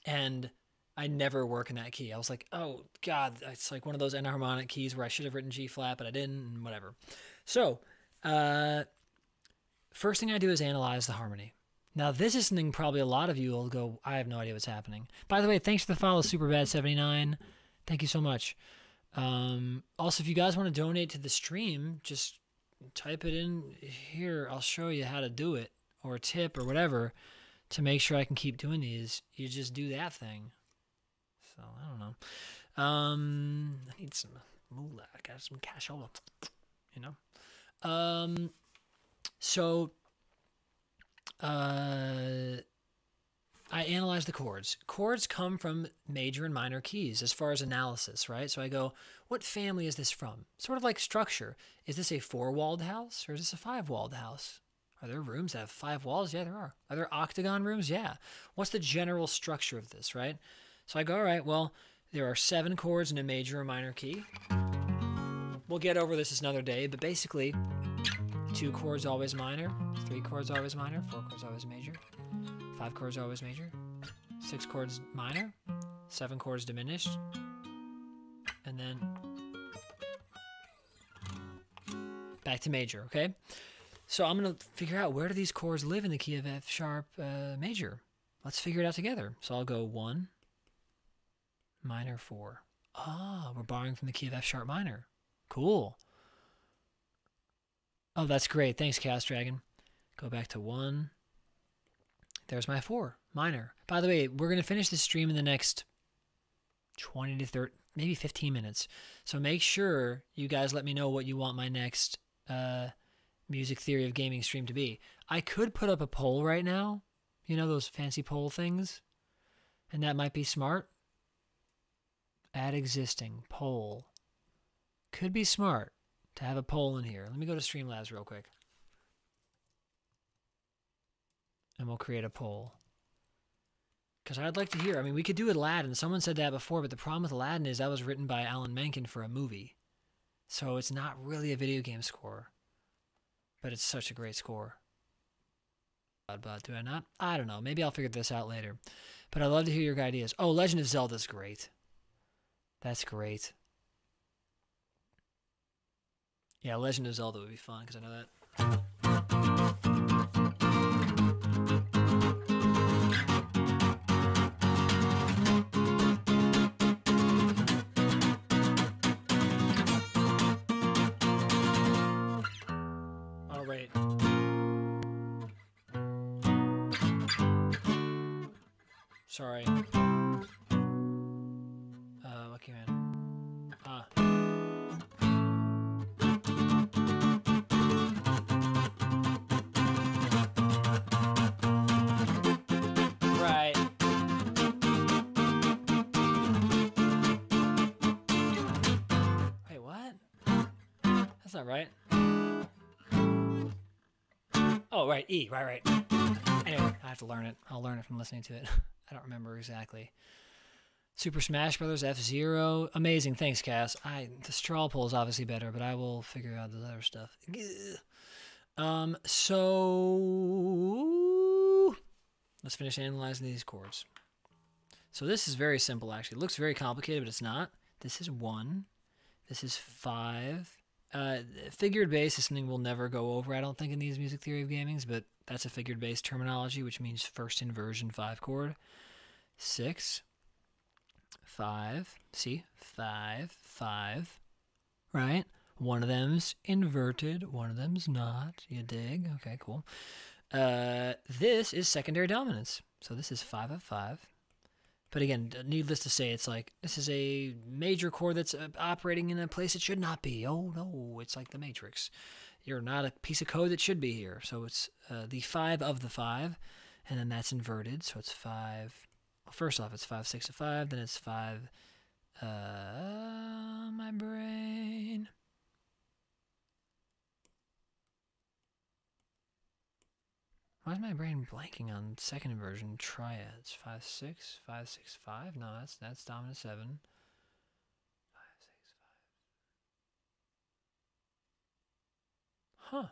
and I never work in that key. I was like, oh God, it's like one of those enharmonic keys where I should have written G flat, but I didn't, and whatever. So, uh, first thing I do is analyze the harmony. Now, this is something probably a lot of you will go, I have no idea what's happening. By the way, thanks for the follow, Superbad79. Thank you so much. Um, also, if you guys want to donate to the stream, just type it in here. I'll show you how to do it, or tip, or whatever, to make sure I can keep doing these. You just do that thing. So I don't know. Um, I need some moolah. I got some cashola. You know. Um, so uh, I analyze the chords. Chords come from major and minor keys as far as analysis, right? So I go, what family is this from? Sort of like structure. Is this a four-walled house or is this a five-walled house? Are there rooms that have five walls? Yeah, there are. Are there octagon rooms? Yeah. What's the general structure of this, right? So I go, all right, well, there are seven chords in a major or minor key. We'll get over this another day, but basically, two chords always minor, three chords always minor, four chords always major, five chords always major, six chords minor, seven chords diminished, and then back to major, okay? So I'm going to figure out where do these chords live in the key of F sharp uh, major. Let's figure it out together. So I'll go one, minor four. Ah, we're borrowing from the key of F sharp minor. Cool. Oh, that's great. Thanks, Chaos Dragon. Go back to one. There's my four, minor. By the way, we're going to finish the stream in the next 20 to 30, maybe 15 minutes. So make sure you guys let me know what you want my next uh, music theory of gaming stream to be. I could put up a poll right now, you know, those fancy poll things, and that might be smart. Add existing, poll. Could be smart to have a poll in here. Let me go to Streamlabs real quick. And we'll create a poll. Because I'd like to hear. I mean, we could do Aladdin. Someone said that before, but the problem with Aladdin is that was written by Alan Menken for a movie. So it's not really a video game score. But it's such a great score. But do I not? I don't know. Maybe I'll figure this out later. But I'd love to hear your ideas. Oh, Legend of Zelda's great. That's great. Yeah, Legend of Zelda would be fun because I know that. Oh, right, E, right, right. Anyway, I have to learn it. I'll learn it from listening to it. [LAUGHS] I don't remember exactly. Super Smash Brothers F Zero, amazing. Thanks, Cass. I the straw pull is obviously better, but I will figure out the other stuff. Um, so let's finish analyzing these chords. So this is very simple, actually. It looks very complicated, but it's not. This is one. This is five. Uh, figured bass is something we'll never go over, I don't think, in these music theory of gamings, but that's a figured bass terminology, which means first inversion five chord. Six, five, see, five, five, right? One of them's inverted, one of them's not. You dig? Okay, cool. Uh, this is secondary dominants. So this is five of five. But again, needless to say, it's like this is a major chord that's uh, operating in a place it should not be. Oh no, it's like the Matrix. You're not a piece of code that should be here. So it's uh, the five of the five, and then that's inverted. So it's five. Well, first off, it's five, six, of five. Then it's five. Uh, my brain. Why is my brain blanking on second inversion triads? Five six, five six five. No, that's that's dominant seven. Huh.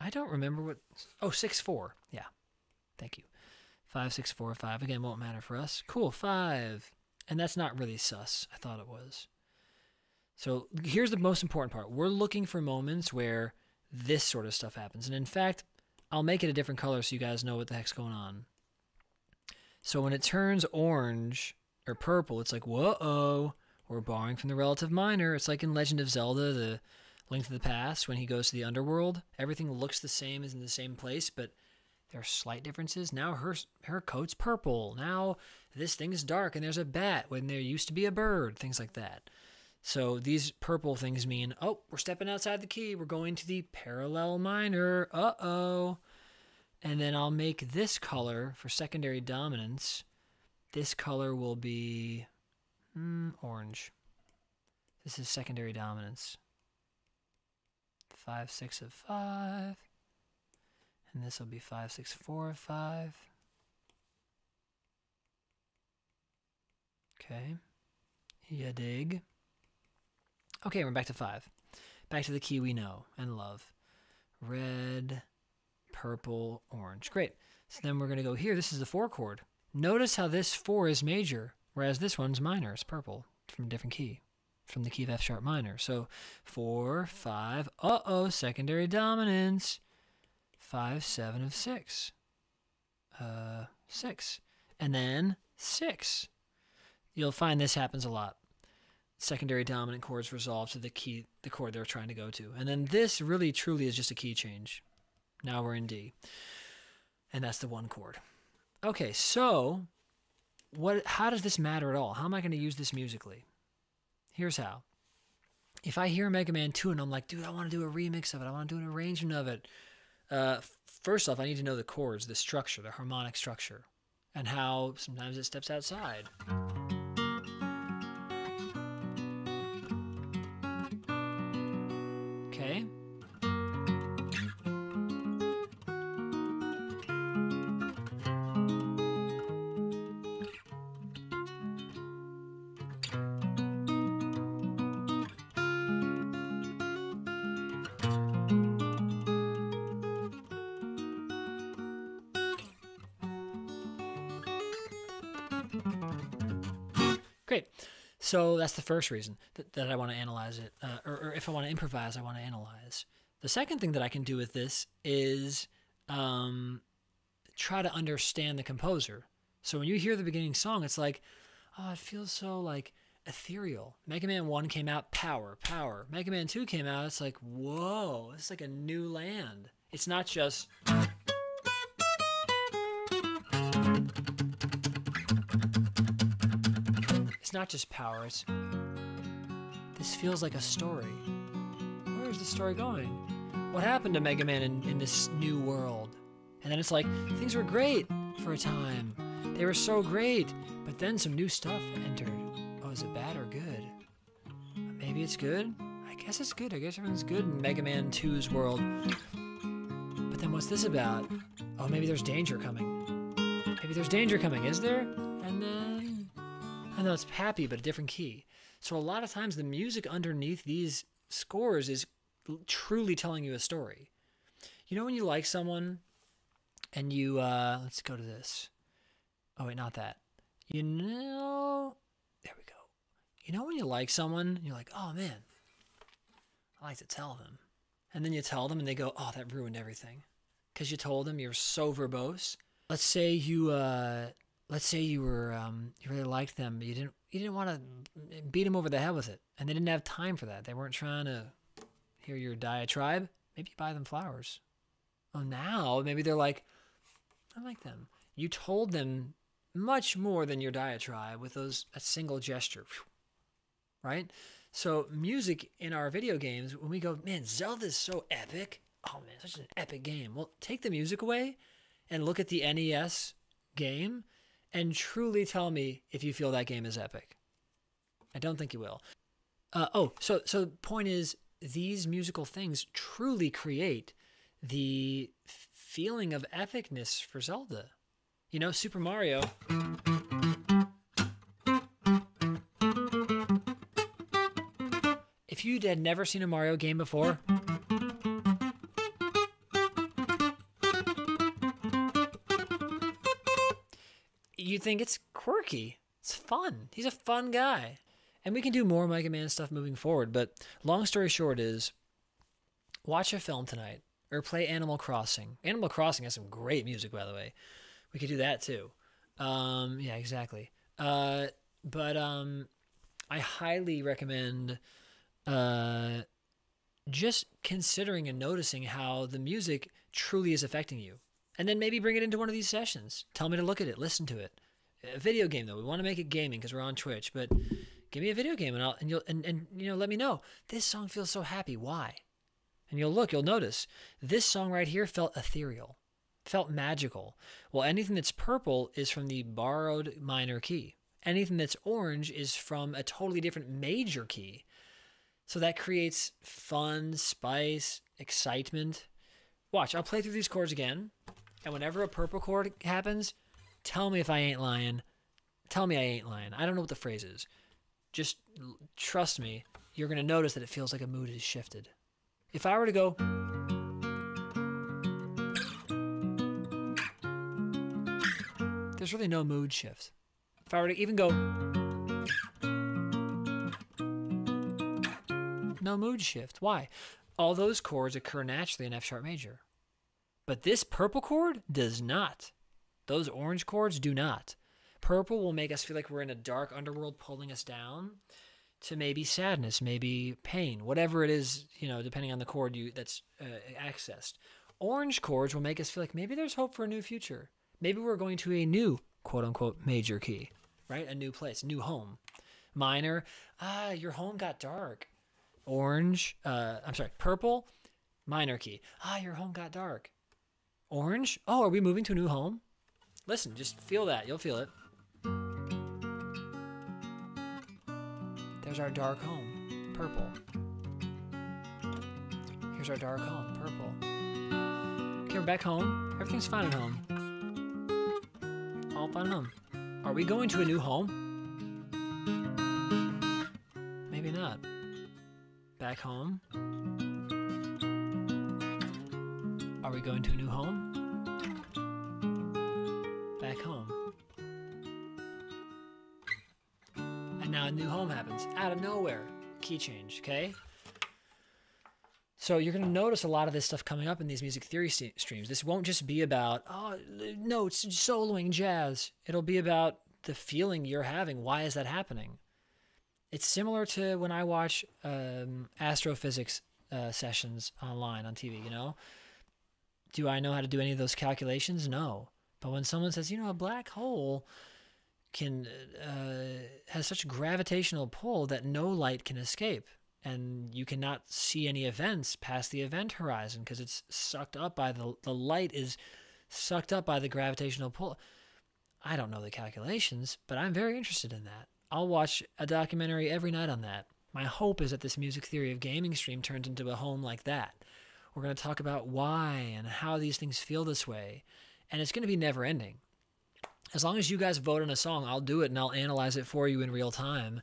I don't remember what. Oh, six four. Yeah. Thank you. Five six four five. Again, won't matter for us. Cool. Five. And that's not really sus. I thought it was. So here's the most important part. We're looking for moments where this sort of stuff happens. And in fact, I'll make it a different color so you guys know what the heck's going on. So when it turns orange or purple, it's like, whoa oh, we're borrowing from the relative minor. It's like in Legend of Zelda, the Link to the Past, when he goes to the underworld. Everything looks the same, is in the same place, but there are slight differences. Now her her coat's purple. Now this thing is dark, and there's a bat when there used to be a bird. Things like that. So these purple things mean, oh, we're stepping outside the key. We're going to the parallel minor. Uh-oh. And then I'll make this color for secondary dominants. This color will be mm, orange. This is secondary dominants. Five, six of five. And this will be five, six, four of five. Okay. Ya dig. Okay, we're back to five. Back to the key we know and love. Red, purple, orange. Great. So then we're going to go here. This is the four chord. Notice how this four is major, whereas this one's minor. It's purple from a different key, from the key of F sharp minor. So four, five, uh oh, secondary dominants. Five, seven of six. Uh, six. And then six. You'll find this happens a lot secondary dominant chords resolve to the key, the chord they're trying to go to. And then this really truly is just a key change. Now we're in D. And that's the one chord. Okay, so what how does this matter at all? How am I going to use this musically? Here's how. If I hear Mega Man 2 and I'm like, dude, I want to do a remix of it. I want to do an arrangement of it. Uh, first off, I need to know the chords, the structure, the harmonic structure, and how sometimes it steps outside. So that's the first reason that, that I want to analyze it, uh, or, or, if I want to improvise, I want to analyze. The second thing that I can do with this is um, try to understand the composer. So when you hear the beginning song, it's like, oh, it feels so like ethereal. Mega Man 1 came out, power, power. Mega Man 2 came out, it's like, whoa, it's like a new land. It's not just. Not just power, it's. This feels like a story. Where is the story going? What happened to Mega Man in, in this new world? And then it's like, things were great for a time. They were so great, but then some new stuff entered. Oh, is it bad or good? Maybe it's good. I guess it's good. I guess everything's good in Mega Man 2's world. But then what's this about? Oh, maybe there's danger coming. Maybe there's danger coming, is there? And then. I know it's happy, but a different key. So a lot of times the music underneath these scores is truly telling you a story. You know when you like someone and you uh let's go to this. Oh wait, not that. You know there we go. You know when you like someone, you're like, oh man, I like to tell them. And then you tell them and they go, oh, that ruined everything. Because you told them you're so verbose. Let's say you uh let's say you were um you really liked them, but you didn't you didn't want to beat them over the head with it, and they didn't have time for that. They weren't trying to hear your diatribe. Maybe you buy them flowers. Oh, now maybe they're like, I like them. You told them much more than your diatribe with those a single gesture, right? So music in our video games, when we go, man, Zelda's so epic. Oh man, such an epic game. Well, take the music away and look at the NES game and truly tell me if you feel that game is epic. I don't think you will. Uh, oh, so so point is these musical things truly create the feeling of epicness for Zelda. You know, Super Mario. If you had never seen a Mario game before, you think it's quirky. It's fun. He's a fun guy. And we can do more Mega Man stuff moving forward. But long story short is watch a film tonight or play Animal Crossing. Animal Crossing has some great music, by the way. We could do that too. Um, yeah, exactly. Uh, but um, I highly recommend uh, just considering and noticing how the music truly is affecting you. And then maybe bring it into one of these sessions. Tell me to look at it, listen to it a video game though. We want to make it gaming because we're on Twitch, but give me a video game and I'll and you'll and, and you know let me know this song feels so happy. Why? And you'll look, you'll notice this song right here felt ethereal, felt magical. Well, anything that's purple is from the borrowed minor key. Anything that's orange is from a totally different major key. So that creates fun, spice, excitement. Watch, I'll play through these chords again. And whenever a purple chord happens, Tell me if I ain't lying. Tell me I ain't lying. I don't know what the phrase is. Just trust me. You're going to notice that it feels like a mood has shifted. If I were to go. There's really no mood shift. If I were to even go. No mood shift. Why? All those chords occur naturally in F sharp major. But this purple chord does not. Those orange chords do not. Purple will make us feel like we're in a dark underworld pulling us down to maybe sadness, maybe pain, whatever it is, you know, depending on the chord you that's uh, accessed. Orange chords will make us feel like maybe there's hope for a new future. Maybe we're going to a new quote unquote major key, right? A new place, new home. Minor, ah, your home got dark. Orange, uh, I'm sorry, purple, minor key. Ah, your home got dark. Orange, oh, are we moving to a new home? Listen, just feel that. You'll feel it. There's our dark home, purple. Here's our dark home, purple. Okay, we're back home. Everything's fine at home. All fine at home. Are we going to a new home? Maybe not. Back home. Are we going to a new home? Happens out of nowhere. Key change, okay? So you're going to notice a lot of this stuff coming up in these music theory st- streams. This won't just be about oh notes, soloing, jazz. It'll be about the feeling you're having. Why is that happening? It's similar to when I watch um, astrophysics uh, sessions online on TV. You know, do I know how to do any of those calculations? No. But when someone says, you know, a black hole can uh, has such gravitational pull that no light can escape and you cannot see any events past the event horizon because it's sucked up by the the light is sucked up by the gravitational pull i don't know the calculations but i'm very interested in that i'll watch a documentary every night on that My hope is that this music theory of gaming stream turns into a home like that. We're going to talk about why and how these things feel this way, and it's going to be never ending. As long as you guys vote on a song, I'll do it and I'll analyze it for you in real time,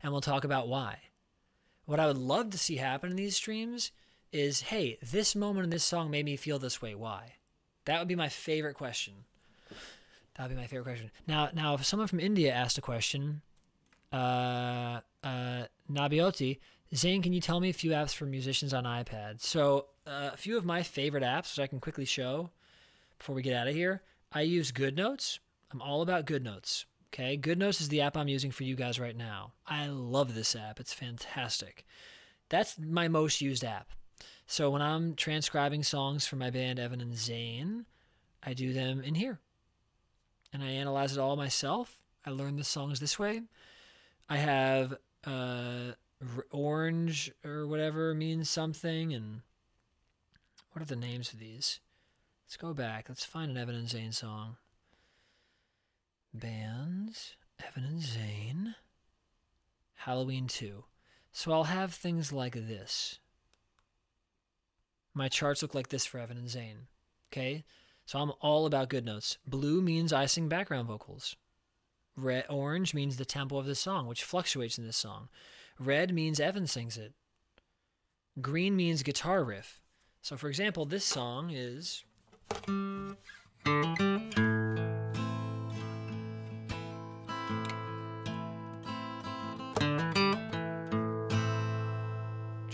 and we'll talk about why. What I would love to see happen in these streams is hey, this moment in this song made me feel this way. Why? That would be my favorite question. That would be my favorite question. Now, now, if someone from India asked a question, uh, uh, Nabioti, Zane, can you tell me a few apps for musicians on iPad? So, uh, a few of my favorite apps, which I can quickly show before we get out of here. I use GoodNotes. I'm all about GoodNotes. Okay, GoodNotes is the app I'm using for you guys right now. I love this app. It's fantastic. That's my most used app. So when I'm transcribing songs for my band Evan and Zane, I do them in here. And I analyze it all myself. I learn the songs this way. I have uh, orange or whatever means something. And what are the names of these? Let's go back. Let's find an Evan and Zane song. Bands, Evan and Zane, Halloween 2. So I'll have things like this. My charts look like this for Evan and Zane. Okay? So I'm all about GoodNotes. Blue means I sing background vocals. Red, orange means the tempo of the song, which fluctuates in this song. Red means Evan sings it. Green means guitar riff. So, for example, this song is.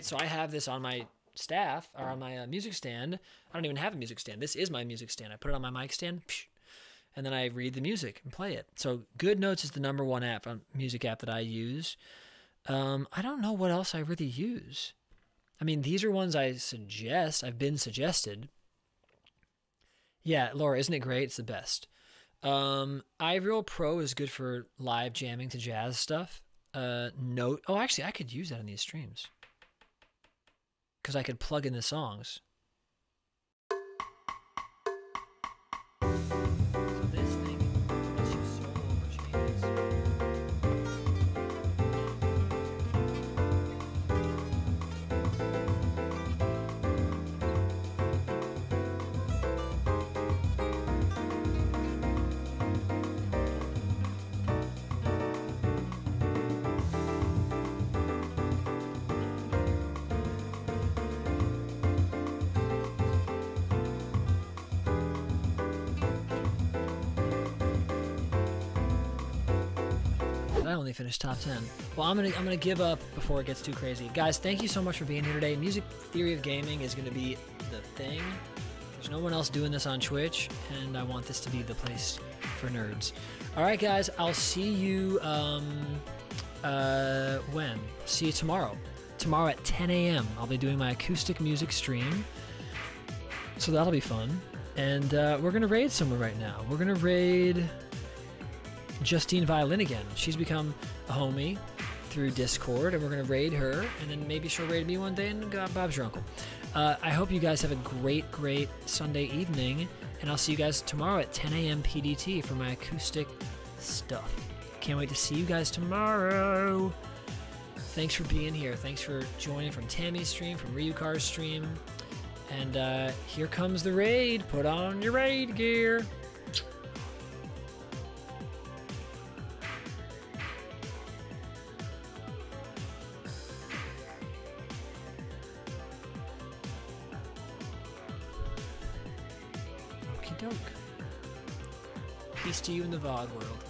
Right, so I have this on my staff or on my uh, music stand. I don't even have a music stand. This is my music stand. I put it on my mic stand, and then I read the music and play it. So GoodNotes is the number one app, um, music app that I use. Um, I don't know what else I really use. I mean, these are ones I suggest. I've been suggested. Yeah, Laura, isn't it great? It's the best. Um, iReal Pro is good for live jamming to jazz stuff. Uh, Note. Oh, actually, I could use that in these streams because I could plug in the songs. Finished top 10. Well, I'm gonna I'm gonna give up before it gets too crazy. Guys, thank you so much for being here today. Music Theory of Gaming is gonna be the thing. There's no one else doing this on Twitch, and I want this to be the place for nerds. All right, guys, I'll see you um, uh, when? See you tomorrow. Tomorrow at 10 a.m. I'll be doing my acoustic music stream, so that'll be fun. And uh, we're gonna raid somewhere right now. We're gonna raid. Justine Violin again. She's become a homie through Discord, and we're going to raid her, and then maybe she'll raid me one day, and God, Bob's your uncle. Uh, I hope you guys have a great, great Sunday evening, and I'll see you guys tomorrow at 10 a.m. PDT for my acoustic stuff. Can't wait to see you guys tomorrow. Thanks for being here. Thanks for joining from Tammy's stream, from Ryukar's stream. And uh, here comes the raid. Put on your raid gear. Peace to you in the VOD world.